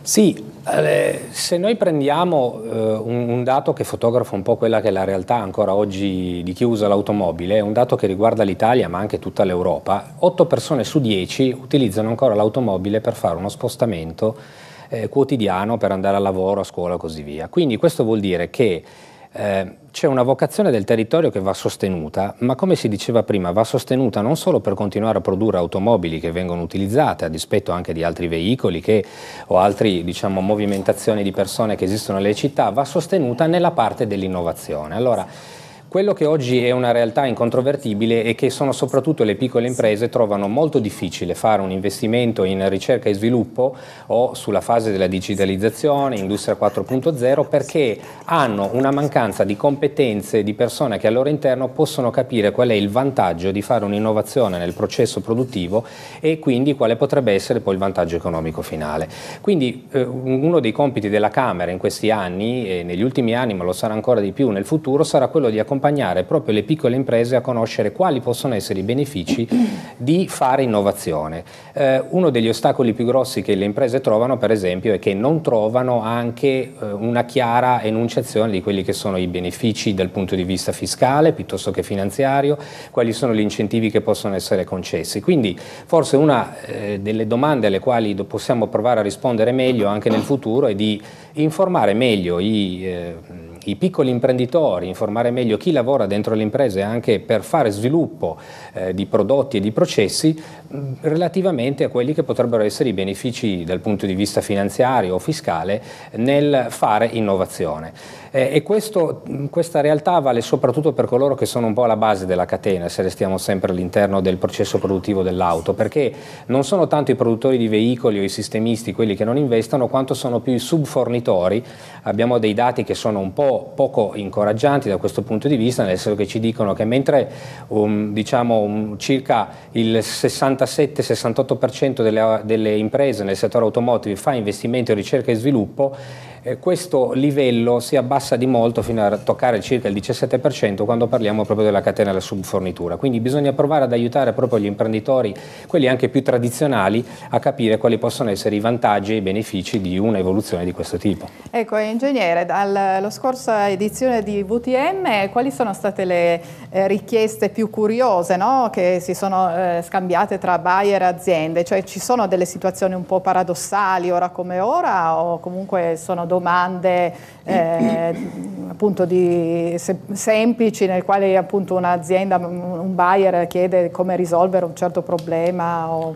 Sì, eh, se noi prendiamo eh, un, dato che fotografa un po' quella che è la realtà ancora oggi di chi usa l'automobile, un dato che riguarda l'Italia ma anche tutta l'Europa, 8 persone su 10 utilizzano ancora l'automobile per fare uno spostamento eh, quotidiano per andare al lavoro, a scuola e così via. Quindi questo vuol dire che eh, c'è una vocazione del territorio che va sostenuta, ma come si diceva prima, va sostenuta non solo per continuare a produrre automobili che vengono utilizzate a dispetto anche di altri veicoli che, o altre diciamo, movimentazioni di persone che esistono nelle città, va sostenuta nella parte dell'innovazione. Allora, quello che oggi è una realtà incontrovertibile è che sono soprattutto le piccole imprese trovano molto difficile fare un investimento in ricerca e sviluppo o sulla fase della digitalizzazione, industria 4.0 perché hanno una mancanza di competenze di persone che al loro interno possono capire qual è il vantaggio di fare un'innovazione nel processo produttivo e quindi quale potrebbe essere poi il vantaggio economico finale. Quindi eh, uno dei compiti della Camera in questi anni e negli ultimi anni, ma lo sarà ancora di più nel futuro, sarà quello di accompagnare accompagnare proprio le piccole imprese a conoscere quali possono essere i benefici di fare innovazione. Eh, uno degli ostacoli più grossi che le imprese trovano, per esempio, è che non trovano anche eh, una chiara enunciazione di quelli che sono i benefici dal punto di vista fiscale piuttosto che finanziario, quali sono gli incentivi che possono essere concessi. Quindi forse una eh, delle domande alle quali possiamo provare a rispondere meglio anche nel futuro è di informare meglio i, eh, i piccoli imprenditori, informare meglio chi lavora dentro le imprese anche per fare sviluppo eh, di prodotti e di processi relativamente a quelli che potrebbero essere i benefici dal punto di vista finanziario o fiscale nel fare innovazione. Eh, e questo, questa realtà vale soprattutto per coloro che sono un po' alla base della catena, se restiamo sempre all'interno del processo produttivo dell'auto, perché non sono tanto i produttori di veicoli o i sistemisti quelli che non investono, quanto sono più i subfornitori. Abbiamo dei dati che sono un po' poco incoraggianti da questo punto di vista, nel senso che ci dicono che mentre um, diciamo, um, circa il 67-68% delle, delle imprese nel settore automotive fa investimento in ricerca e sviluppo, eh, questo livello si abbassa di molto fino a toccare circa il 17% quando parliamo proprio della catena della subfornitura. Quindi bisogna provare ad aiutare proprio gli imprenditori, quelli anche più tradizionali, a capire quali possono essere i vantaggi e i benefici di un'evoluzione di questo tipo. Ecco, ingegnere, dalla scorsa edizione di VTM quali sono state le eh, richieste più curiose no? che si sono eh, scambiate tra buyer e aziende? Cioè ci sono delle situazioni un po' paradossali ora come ora o comunque sono domande eh, appunto di, se, semplici nel quale appunto un'azienda, un buyer chiede come risolvere un certo problema. O...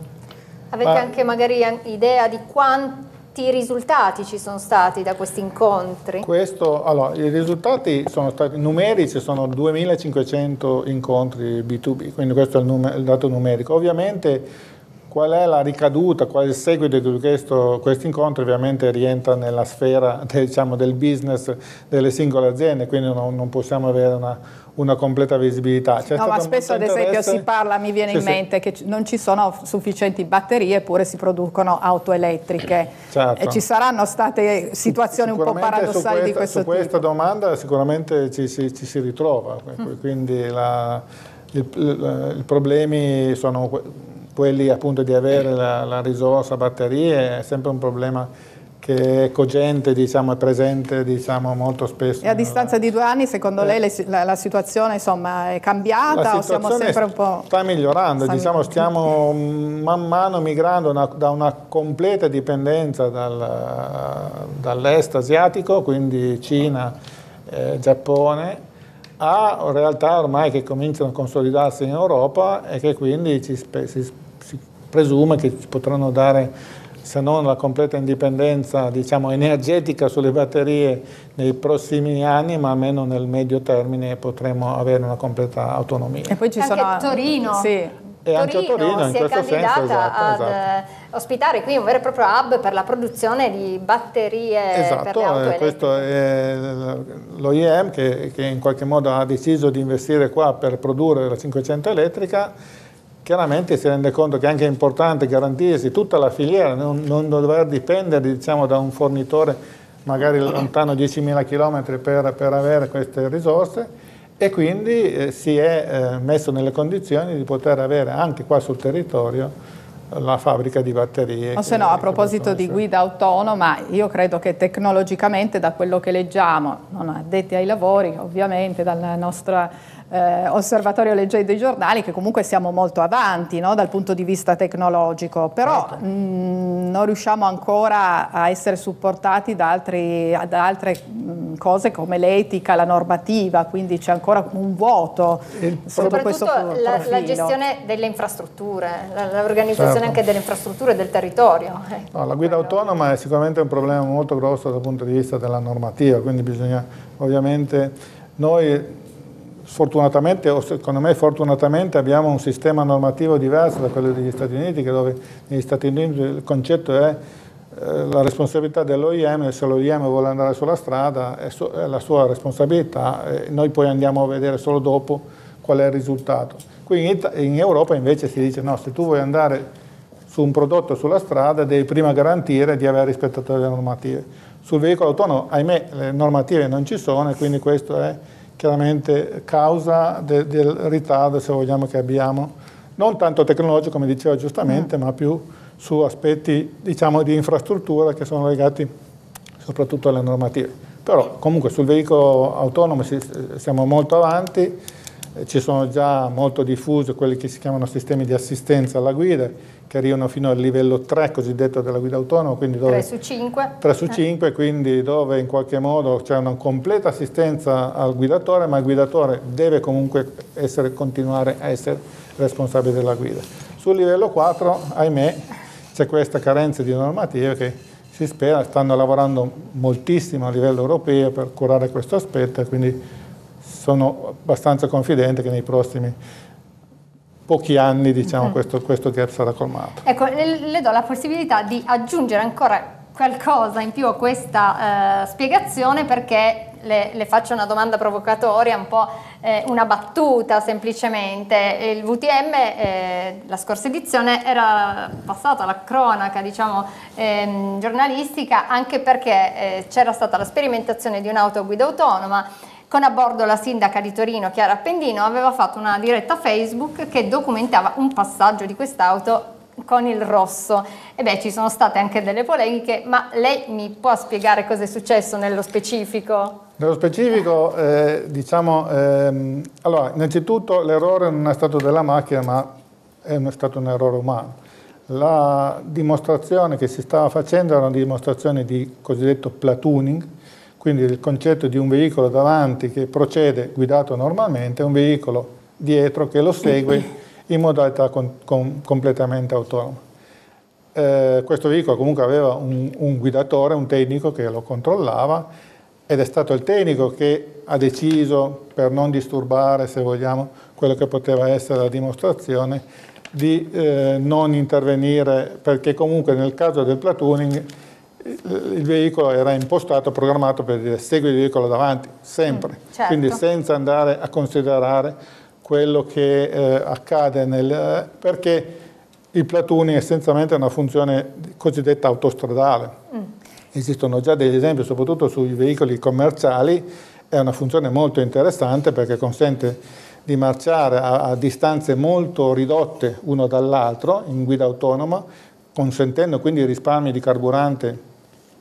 Avete Ma... anche magari idea di quanti risultati ci sono stati da questi incontri? Questo, allora, I risultati sono stati numerici, sono 2500 incontri B2B, quindi questo è il, num- il dato numerico. Ovviamente Qual è la ricaduta, qual è il seguito di questo, questo incontro? Ovviamente rientra nella sfera diciamo, del business delle singole aziende, quindi non, non possiamo avere una, una completa visibilità. No, ma spesso ad esempio si parla, mi viene sì, in mente, sì. che non ci sono sufficienti batterie eppure si producono auto elettriche certo. e ci saranno state situazioni un po' paradossali questa, di questo su tipo. questa domanda sicuramente ci, ci, ci si ritrova, mm. quindi la, i problemi sono quelli appunto di avere la, la risorsa batterie è sempre un problema che è cogente, diciamo, è presente diciamo, molto spesso. E a distanza di due anni, secondo eh. lei la, la, situazione insomma, è cambiata o siamo sempre un po'... Sta migliorando, sta diciamo, stiamo man mano migrando una, da una completa dipendenza dal, dall'est asiatico, quindi Cina, eh, Giappone, a realtà ormai che cominciano a consolidarsi in Europa e che quindi ci, si presume che ci potranno dare se non la completa indipendenza diciamo, energetica sulle batterie nei prossimi anni, ma almeno nel medio termine potremo avere una completa autonomia. E poi ci anche sono Torino. Sì. E anche a Torino in questo senso esatto, ad esatto. ospitare qui un vero e proprio hub per la produzione di batterie esatto, per le auto eh, questo è l'OIM che, che in qualche modo ha deciso di investire qua per produrre la 500 elettrica chiaramente si rende conto che è anche importante garantirsi tutta la filiera, non, non dover dipendere diciamo, da un fornitore magari lontano 10.000 km per, per, avere queste risorse e quindi eh, si è eh, messo nelle condizioni di poter avere anche qua sul territorio la fabbrica di batterie. O se no, a proposito di guida autonoma, io credo che tecnologicamente da quello che leggiamo, non addetti ai lavori ovviamente, dalla nostra eh, osservatorio leggendo i giornali che comunque siamo molto avanti no, dal punto di vista tecnologico, però certo. mh, mm, non riusciamo ancora a essere supportati da, altri, da altre mh, mm, cose come l'etica, la normativa, quindi c'è ancora un vuoto Il sotto questo la, la, gestione delle infrastrutture, l'organizzazione certo. anche delle infrastrutture del territorio. Eh, no, la guida autonoma è sicuramente un problema molto grosso dal punto di vista della normativa, quindi bisogna ovviamente noi Sfortunatamente, o secondo me fortunatamente, abbiamo un sistema normativo diverso da quello degli Stati Uniti, che dove negli Stati Uniti il concetto è eh, la responsabilità dell'OIM, se l'OIM vuole andare sulla strada è, so, è la sua responsabilità, e noi poi andiamo a vedere solo dopo qual è il risultato. Qui in, in Europa invece si dice no, se tu vuoi andare su un prodotto sulla strada devi prima garantire di aver rispettato le normative. Sul veicolo autonomo, ahimè, le normative non ci sono e quindi questo è chiaramente causa de, del ritardo, se vogliamo, che abbiamo, non tanto tecnologico come diceva giustamente, mm. ma più su aspetti diciamo, di infrastruttura che sono legati soprattutto alle normative. Però comunque sul veicolo autonomo siamo molto avanti, ci sono già molto diffusi quelli che si chiamano sistemi di assistenza alla guida, che arrivano fino al livello 3 cosiddetto della guida autonoma, quindi dove, 3 su 5. 3 su 5, eh. quindi dove in qualche modo c'è una completa assistenza al guidatore, ma il guidatore deve comunque essere, continuare a essere responsabile della guida. Sul livello 4, ahimè, c'è questa carenza di normative che si spera, stanno lavorando moltissimo a livello europeo per curare questo aspetto quindi sono abbastanza confidente che nei prossimi pochi anni diciamo, mm. questo, questo gap sarà colmato. Ecco, le, le do la possibilità di aggiungere ancora qualcosa in più a questa eh, spiegazione perché le, le, faccio una domanda provocatoria, un po' eh, una battuta semplicemente. Il VTM, eh, la scorsa edizione, era passato alla cronaca diciamo, ehm, giornalistica anche perché eh, c'era stata la sperimentazione di un'auto guida autonoma con a bordo la sindaca di Torino Chiara Appendino aveva fatto una diretta Facebook che documentava un passaggio di quest'auto con il rosso. E beh, ci sono state anche delle polemiche, ma lei mi può spiegare cosa è successo nello specifico? Nello specifico, eh, diciamo, ehm, allora, innanzitutto l'errore non è stato della macchina, ma è stato un errore umano. La dimostrazione che si stava facendo era una dimostrazione di cosiddetto platooning, quindi il concetto di un veicolo davanti che procede guidato normalmente e un veicolo dietro che lo segue in modalità con, con, completamente autonoma. Eh, questo veicolo comunque aveva un, un, guidatore, un tecnico che lo controllava ed è stato il tecnico che ha deciso, per non disturbare, se vogliamo, quello che poteva essere la dimostrazione, di eh, non intervenire, perché comunque nel caso del platooning il veicolo era impostato, programmato per dire segui il veicolo davanti, sempre, mm, certo. quindi senza andare a considerare quello che eh, accade nel, perché il platooning essenzialmente è una funzione cosiddetta autostradale. Mm. Esistono già degli esempi, soprattutto sui veicoli commerciali, è una funzione molto interessante perché consente di marciare a, a distanze molto ridotte uno dall'altro in guida autonoma, consentendo quindi risparmi di carburante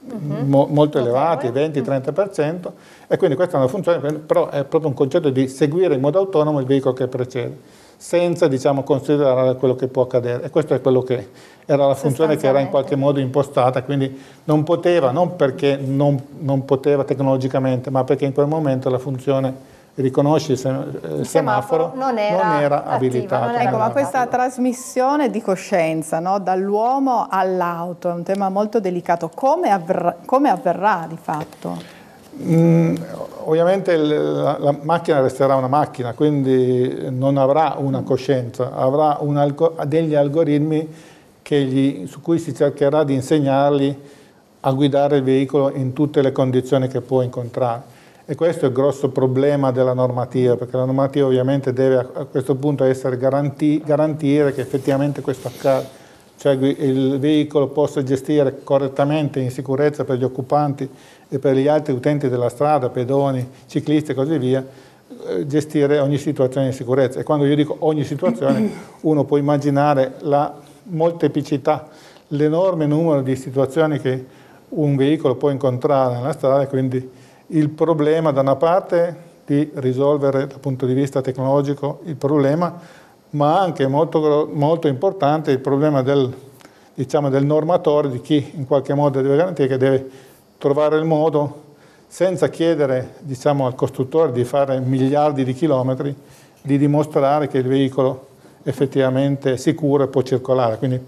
Uh-huh. Mo, molto elevati, 20-30%, e quindi questa è una funzione, però è proprio un concetto di seguire in modo autonomo il veicolo che precede, senza diciamo, considerare quello che può accadere. E questo è quello che era la funzione che era in qualche modo impostata, quindi non poteva, non perché non, non poteva tecnologicamente, ma perché in quel momento la funzione riconosci il, semaforo, il semaforo non era, non era abilitato. Non ecco, ma questa trasmissione di coscienza no, dall'uomo all'auto è un tema molto delicato. Come, avverrà, come avverrà di fatto? Mm, ovviamente la, la, macchina resterà una macchina, quindi non avrà una coscienza, avrà un algo, degli algoritmi gli, su cui si cercherà di insegnargli a guidare il veicolo in tutte le condizioni che può incontrare. E questo è il grosso problema della normativa, perché la normativa ovviamente deve a questo punto essere garanti, garantire che effettivamente questo accada, cioè il veicolo possa gestire correttamente in sicurezza per gli occupanti e per gli altri utenti della strada, pedoni, ciclisti e così via, eh, gestire ogni situazione in sicurezza. E quando io dico ogni situazione, uno può immaginare la molteplicità, l'enorme numero di situazioni che un veicolo può incontrare nella strada, quindi il problema da una parte di risolvere dal punto di vista tecnologico il problema, ma anche molto, molto importante il problema del, diciamo, del normatore, di chi in qualche modo deve garantire che deve trovare il modo, senza chiedere diciamo, al costruttore di fare miliardi di chilometri, di dimostrare che il veicolo effettivamente è sicuro e può circolare. Quindi,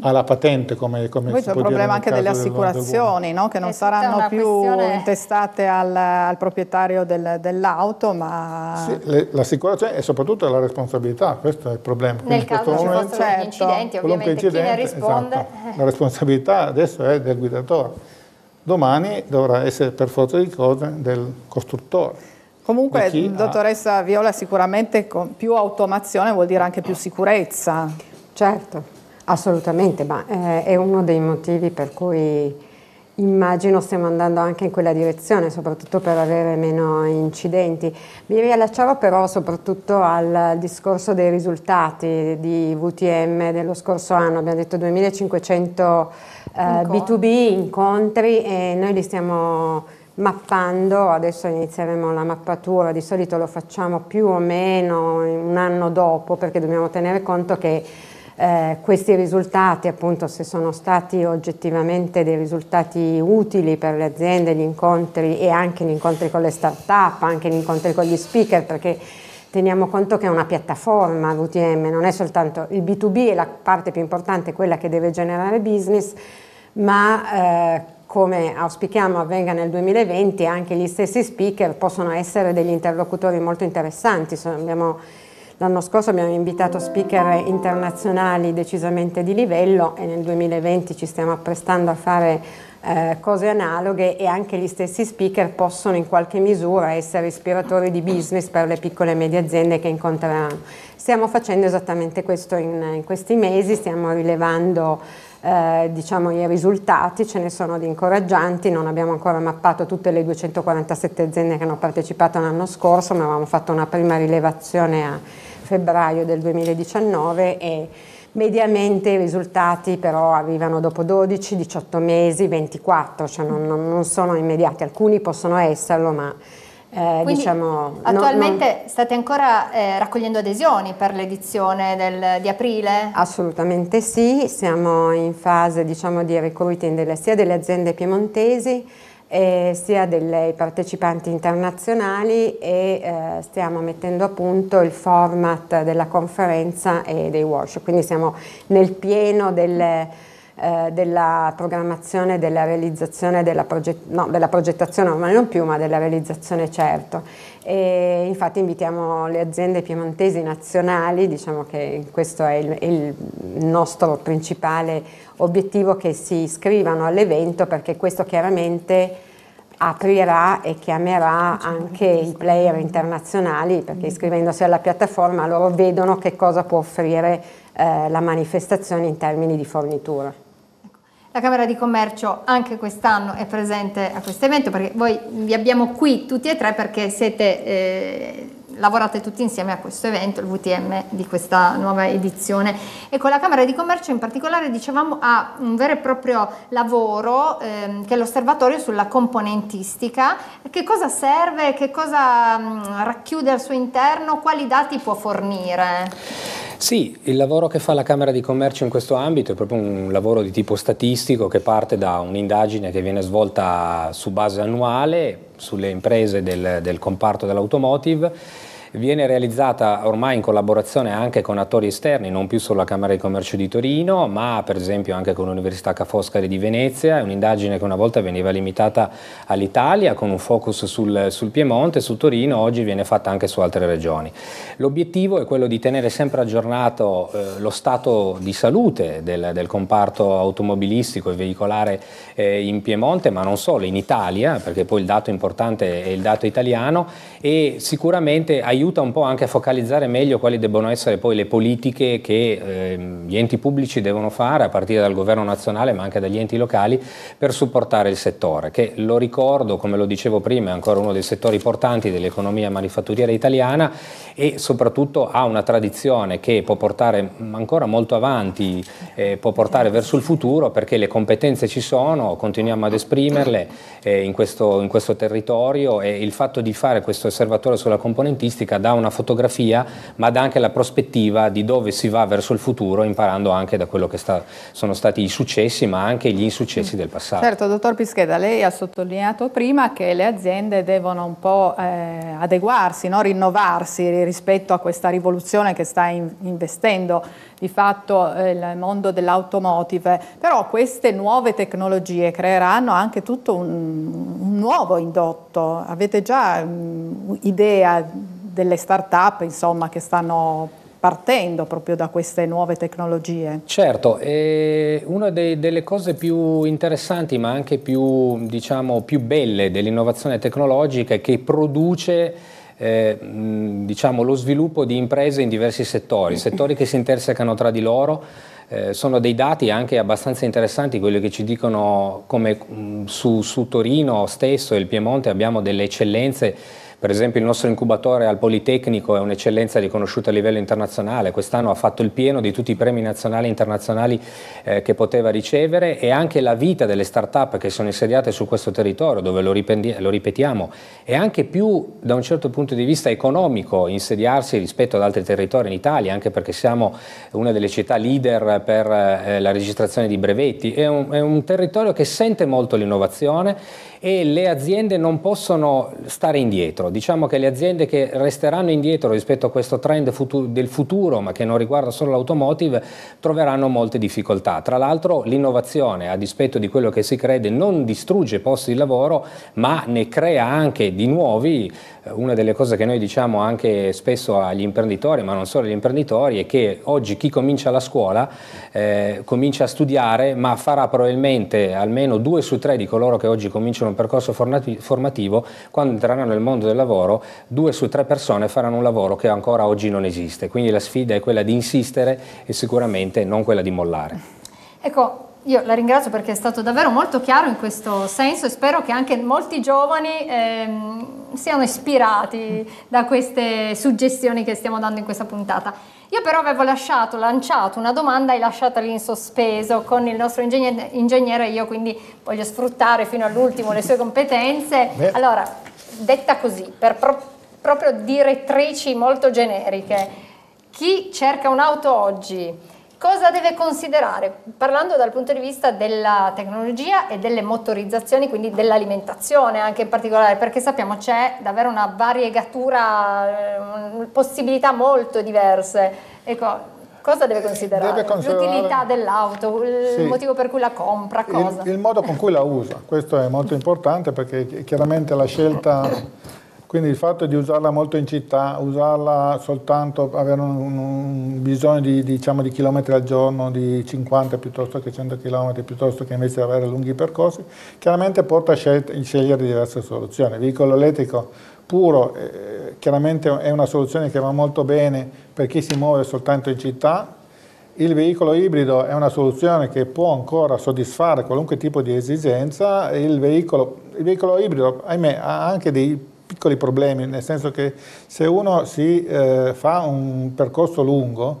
alla patente come, come Poi c'è il problema anche delle assicurazioni no? che non saranno più questione... intestate al, al proprietario del, dell'auto ma... Sì, l'assicurazione e soprattutto la responsabilità, questo è il problema. Nel caso ci fossero certo. incidenti ovviamente incidente, chi ne risponde... Esatto. La responsabilità adesso è del guidatore, domani dovrà essere per forza di cose del costruttore. Comunque, dottoressa ha... Viola, sicuramente con più automazione vuol dire anche più sicurezza. Certo. Assolutamente, ma eh, è uno dei motivi per cui immagino stiamo andando anche in quella direzione, soprattutto per avere meno incidenti. Mi riallacciavo però soprattutto al discorso dei risultati di VTM dello scorso anno, abbiamo detto 2500 eh, B2B incontri e noi li stiamo mappando, adesso inizieremo la mappatura, di solito lo facciamo più o meno un anno dopo perché dobbiamo tenere conto che eh, questi risultati, appunto, se sono stati oggettivamente dei risultati utili per le aziende, gli incontri e anche gli incontri con le start-up, anche gli incontri con gli speaker, perché teniamo conto che è una piattaforma VTM, non è soltanto il B2B, è la parte più importante, quella che deve generare business, ma eh, come auspichiamo avvenga nel 2020, anche gli stessi speaker possono essere degli interlocutori molto interessanti. Abbiamo L'anno scorso abbiamo invitato speaker internazionali decisamente di livello e nel 2020 ci stiamo apprestando a fare eh, cose analoghe e anche gli stessi speaker possono in qualche misura essere ispiratori di business per le piccole e medie aziende che incontreranno. Stiamo facendo esattamente questo in, in questi mesi, stiamo rilevando eh, diciamo, i risultati, ce ne sono di incoraggianti, non abbiamo ancora mappato tutte le 247 aziende che hanno partecipato l'anno scorso, ma avevamo fatto una prima rilevazione a febbraio del 2019 e mediamente i risultati però arrivano dopo 12, 18 mesi, 24, cioè non, non sono immediati, alcuni possono esserlo ma eh, diciamo, attualmente non, non... state ancora eh, raccogliendo adesioni per l'edizione di aprile? Assolutamente sì, siamo in fase diciamo, di recruiting delle, sia delle aziende piemontesi sia dei partecipanti internazionali e eh, stiamo mettendo a punto il format della conferenza e dei workshop, quindi siamo nel pieno delle, eh, della programmazione, della realizzazione, della, proget no, della, progettazione ormai non più, ma della realizzazione certo. E infatti invitiamo le aziende piemontesi nazionali, diciamo che questo è il, il nostro principale obiettivo che si iscrivano all'evento perché questo chiaramente aprirà e chiamerà anche i player internazionali perché iscrivendosi alla piattaforma loro vedono che cosa può offrire eh, la manifestazione in termini di fornitura. La Camera di Commercio anche quest'anno è presente a questo evento perché voi vi abbiamo qui tutti e tre perché siete eh, lavorate tutti insieme a questo evento, il VTM di questa nuova edizione. E con la Camera di Commercio in particolare dicevamo ha un vero e proprio lavoro ehm, che è l'osservatorio sulla componentistica. Che cosa serve, che cosa mh, racchiude al suo interno, quali dati può fornire? Sì, il lavoro che fa la Camera di Commercio in questo ambito è proprio un lavoro di tipo statistico che parte da un'indagine che viene svolta su base annuale sulle imprese del, del comparto dell'automotive viene realizzata ormai in collaborazione anche con attori esterni, non più solo la Camera di Commercio di Torino, ma per esempio anche con l'Università Ca' Foscari di Venezia, è un'indagine che una volta veniva limitata all'Italia con un focus sul, sul Piemonte, su Torino, oggi viene fatta anche su altre regioni. L'obiettivo è quello di tenere sempre aggiornato eh, lo stato di salute del, del, comparto automobilistico e veicolare eh, in Piemonte, ma non solo, in Italia, perché poi il dato importante è il dato italiano e sicuramente aiuta aiuta un po' anche a focalizzare meglio quali debbono essere poi le politiche che eh, gli enti pubblici devono fare a partire dal governo nazionale ma anche dagli enti locali per supportare il settore che lo ricordo come lo dicevo prima è ancora uno dei settori portanti dell'economia manifatturiera italiana e soprattutto ha una tradizione che può portare ancora molto avanti, eh, può portare verso il futuro perché le competenze ci sono, continuiamo ad esprimerle eh, in, questo, in questo territorio e il fatto di fare questo osservatorio sulla componentistica realistica, dà una fotografia, ma dà anche la prospettiva di dove si va verso il futuro, imparando anche da quello che sta, sono stati i successi, ma anche gli insuccessi del passato. Certo, dottor Pischeda, lei ha sottolineato prima che le aziende devono un po' eh, adeguarsi, no? rinnovarsi rispetto a questa rivoluzione che sta in, investendo di fatto eh, il mondo dell'automotive, però queste nuove tecnologie creeranno anche tutto un, un nuovo indotto. Avete già um, idea delle start-up insomma, che stanno partendo proprio da queste nuove tecnologie. Certo, una delle cose più interessanti ma anche più, diciamo, più belle dell'innovazione tecnologica è che produce eh, diciamo, lo sviluppo di imprese in diversi settori, settori che si intersecano tra di loro, eh, sono dei dati anche abbastanza interessanti, quelli che ci dicono come mh, su, su Torino stesso e il Piemonte abbiamo delle eccellenze per esempio il nostro incubatore al Politecnico è un'eccellenza riconosciuta a livello internazionale, quest'anno ha fatto il pieno di tutti i premi nazionali e internazionali eh, che poteva ricevere e anche la vita delle start-up che sono insediate su questo territorio, dove lo, lo ripetiamo, è anche più da un certo punto di vista economico insediarsi rispetto ad altri territori in Italia, anche perché siamo una delle città leader per eh, la registrazione di brevetti, è un, è un territorio che sente molto l'innovazione e le aziende non possono stare indietro. Diciamo che le aziende che resteranno indietro rispetto a questo trend futuro, del futuro, ma che non riguarda solo l'automotive, troveranno molte difficoltà. Tra l'altro l'innovazione, a dispetto di quello che si crede, non distrugge posti di lavoro, ma ne crea anche di nuovi. Eh, una delle cose che noi diciamo anche spesso agli imprenditori, ma non solo agli imprenditori, è che oggi chi comincia la scuola eh, comincia a studiare, ma farà probabilmente almeno due su tre di coloro che oggi cominciano un percorso formativo, quando entreranno nel mondo del lavoro, due su tre persone faranno un lavoro che ancora oggi non esiste. Quindi la sfida è quella di insistere e sicuramente non quella di mollare. Ecco, io la ringrazio perché è stato davvero molto chiaro in questo senso e spero che anche molti giovani ehm, siano ispirati da queste suggestioni che stiamo dando in questa puntata. Io però avevo lasciato, lanciato una domanda e lasciata lì in sospeso con il nostro ingegnere, ingegnere io quindi voglio sfruttare fino all'ultimo le sue competenze. Beh. Allora, detta così, per pro- proprio direttrici molto generiche, chi cerca un'auto oggi Cosa deve considerare? Parlando dal punto di vista della tecnologia e delle motorizzazioni, quindi dell'alimentazione anche in particolare, perché sappiamo c'è davvero una variegatura, eh, possibilità molto diverse. Ecco, cosa deve considerare? Deve considerare... L'utilità dell'auto, il sì. motivo per cui la compra, cosa? Il, il modo con cui la usa, questo è molto importante perché chiaramente la scelta quindi il fatto di usarla molto in città, usarla soltanto, avere un, un bisogno di, diciamo, di, chilometri al giorno, di 50 piuttosto che 100 km, piuttosto che invece avere lunghi percorsi, chiaramente porta a scegliere diverse soluzioni. Il veicolo elettrico puro eh, chiaramente è una soluzione che va molto bene per chi si muove soltanto in città, il veicolo ibrido è una soluzione che può ancora soddisfare qualunque tipo di esigenza, il veicolo, il veicolo ibrido ahimè, ha anche dei piccoli problemi, nel senso che se uno si eh, fa un percorso lungo,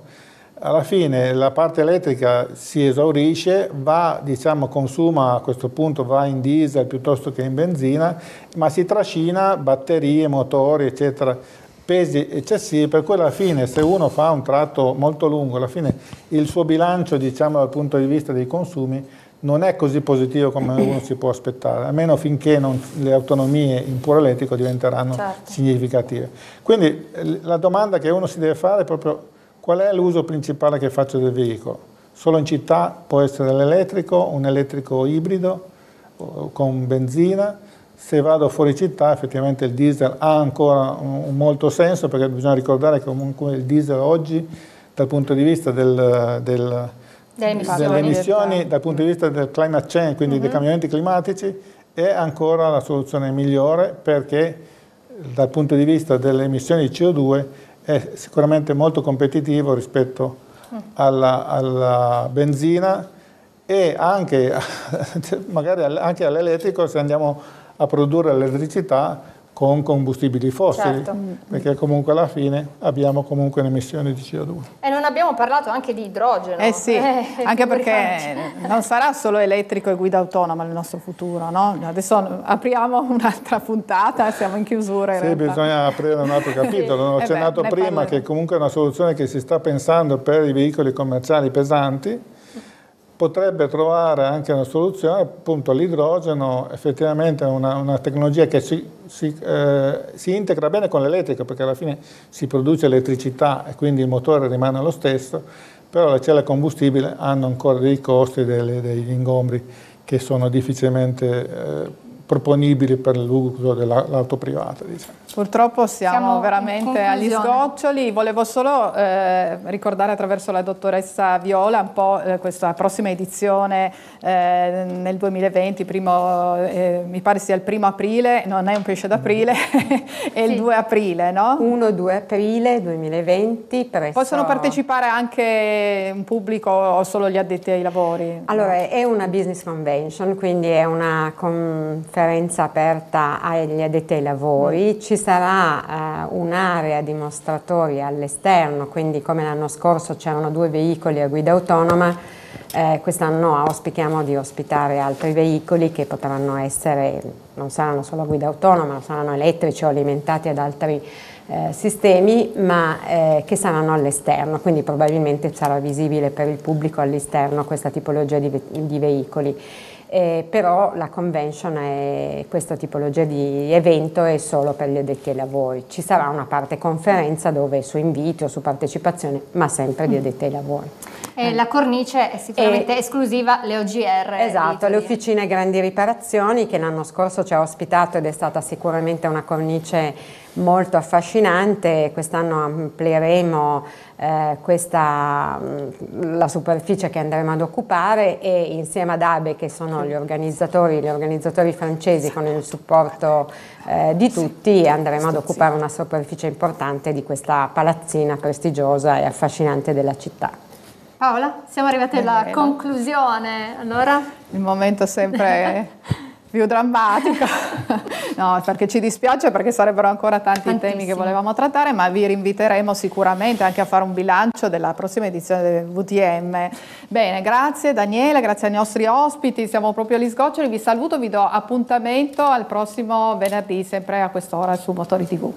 alla fine la parte elettrica si esaurisce, va, diciamo, consuma a questo punto, va in diesel piuttosto che in benzina, ma si trascina batterie, motori, eccetera, pesi eccessivi, per cui alla fine se uno fa un tratto molto lungo, alla fine il suo bilancio, diciamo, dal punto di vista dei consumi non è così positivo come uno si può aspettare, almeno finché non, le autonomie in puro elettrico diventeranno certo. significative. Quindi la domanda che uno si deve fare è proprio qual è l'uso principale che faccio del veicolo? Solo in città può essere l'elettrico, un elettrico ibrido con benzina, se vado fuori città effettivamente il diesel ha ancora un, molto senso perché bisogna ricordare che comunque il diesel oggi dal punto di vista del, del delle emissioni, delle emissioni dal punto di vista del climate change, quindi uh -huh. dei mhm. cambiamenti climatici, è ancora la soluzione migliore perché dal punto di vista delle emissioni di CO2 è sicuramente molto competitivo rispetto mm. alla, alla benzina e anche, magari anche all'elettrico se andiamo a produrre elettricità con combustibili fossili, certo. perché comunque alla fine abbiamo comunque un'emissione di CO2. E non abbiamo parlato anche di idrogeno. Eh sì, eh, anche perché non sarà solo elettrico e guida autonoma il nostro futuro, no? Adesso apriamo un'altra puntata, siamo in chiusura. In sì, realtà. bisogna aprire un altro capitolo. Ho accennato eh prima che comunque è una soluzione che si sta pensando per i veicoli commerciali pesanti, potrebbe trovare anche una soluzione, appunto l'idrogeno effettivamente è una, una, tecnologia che si, si, eh, si, integra bene con l'elettrica perché alla fine si produce elettricità e quindi il motore rimane lo stesso, però le celle a combustibile hanno ancora dei costi, delle, degli ingombri che sono difficilmente eh, proponibili per l'uso dell'auto privata. Diciamo. Purtroppo siamo, siamo veramente agli sgoccioli, volevo solo eh, ricordare attraverso la dottoressa Viola un po' eh, questa prossima edizione eh, nel 2020, primo, eh, mi pare sia il primo aprile, non è un pesce d'aprile, è sì. il 2 aprile, no? 1-2 aprile 2020. Presso... Possono partecipare anche un pubblico o solo gli addetti ai lavori? Allora, è una business convention, quindi è una conferenza conferenza aperta agli addetti ai lavori, mm. ci sarà eh, un'area dimostratori all'esterno, quindi come l'anno scorso c'erano due veicoli a guida autonoma, eh, quest'anno auspichiamo di ospitare altri veicoli che potranno essere, non saranno solo a guida autonoma, saranno elettrici o alimentati ad altri eh, sistemi, ma eh, che saranno all'esterno, quindi probabilmente sarà visibile per il pubblico all'esterno questa tipologia di, ve di veicoli eh, però la convention è questa tipologia di evento è solo per gli addetti ai lavori. Ci sarà una parte conferenza dove su invito, su partecipazione, ma sempre di mm. addetti ai lavori. E la cornice è sicuramente e, esclusiva le OGR. Esatto, le officine grandi riparazioni che l'anno scorso ci ha ospitato ed è stata sicuramente una cornice molto affascinante, quest'anno amplieremo eh, questa, mm, la superficie che andremo ad occupare e insieme ad ABE che sono gli organizzatori, gli organizzatori francesi con il supporto eh, di tutti andremo ad occupare una superficie importante di questa palazzina prestigiosa e affascinante della città. Paola, siamo arrivati alla conclusione, allora? Il momento sempre più drammatico, no perché ci dispiace perché sarebbero ancora tanti Tantissimo. temi che volevamo trattare ma vi rinviteremo sicuramente anche a fare un bilancio della prossima edizione del VTM. Bene, grazie Daniele, grazie ai nostri ospiti, siamo proprio agli sgoccioli, vi saluto, vi do appuntamento al prossimo venerdì sempre a quest'ora su Motori TV.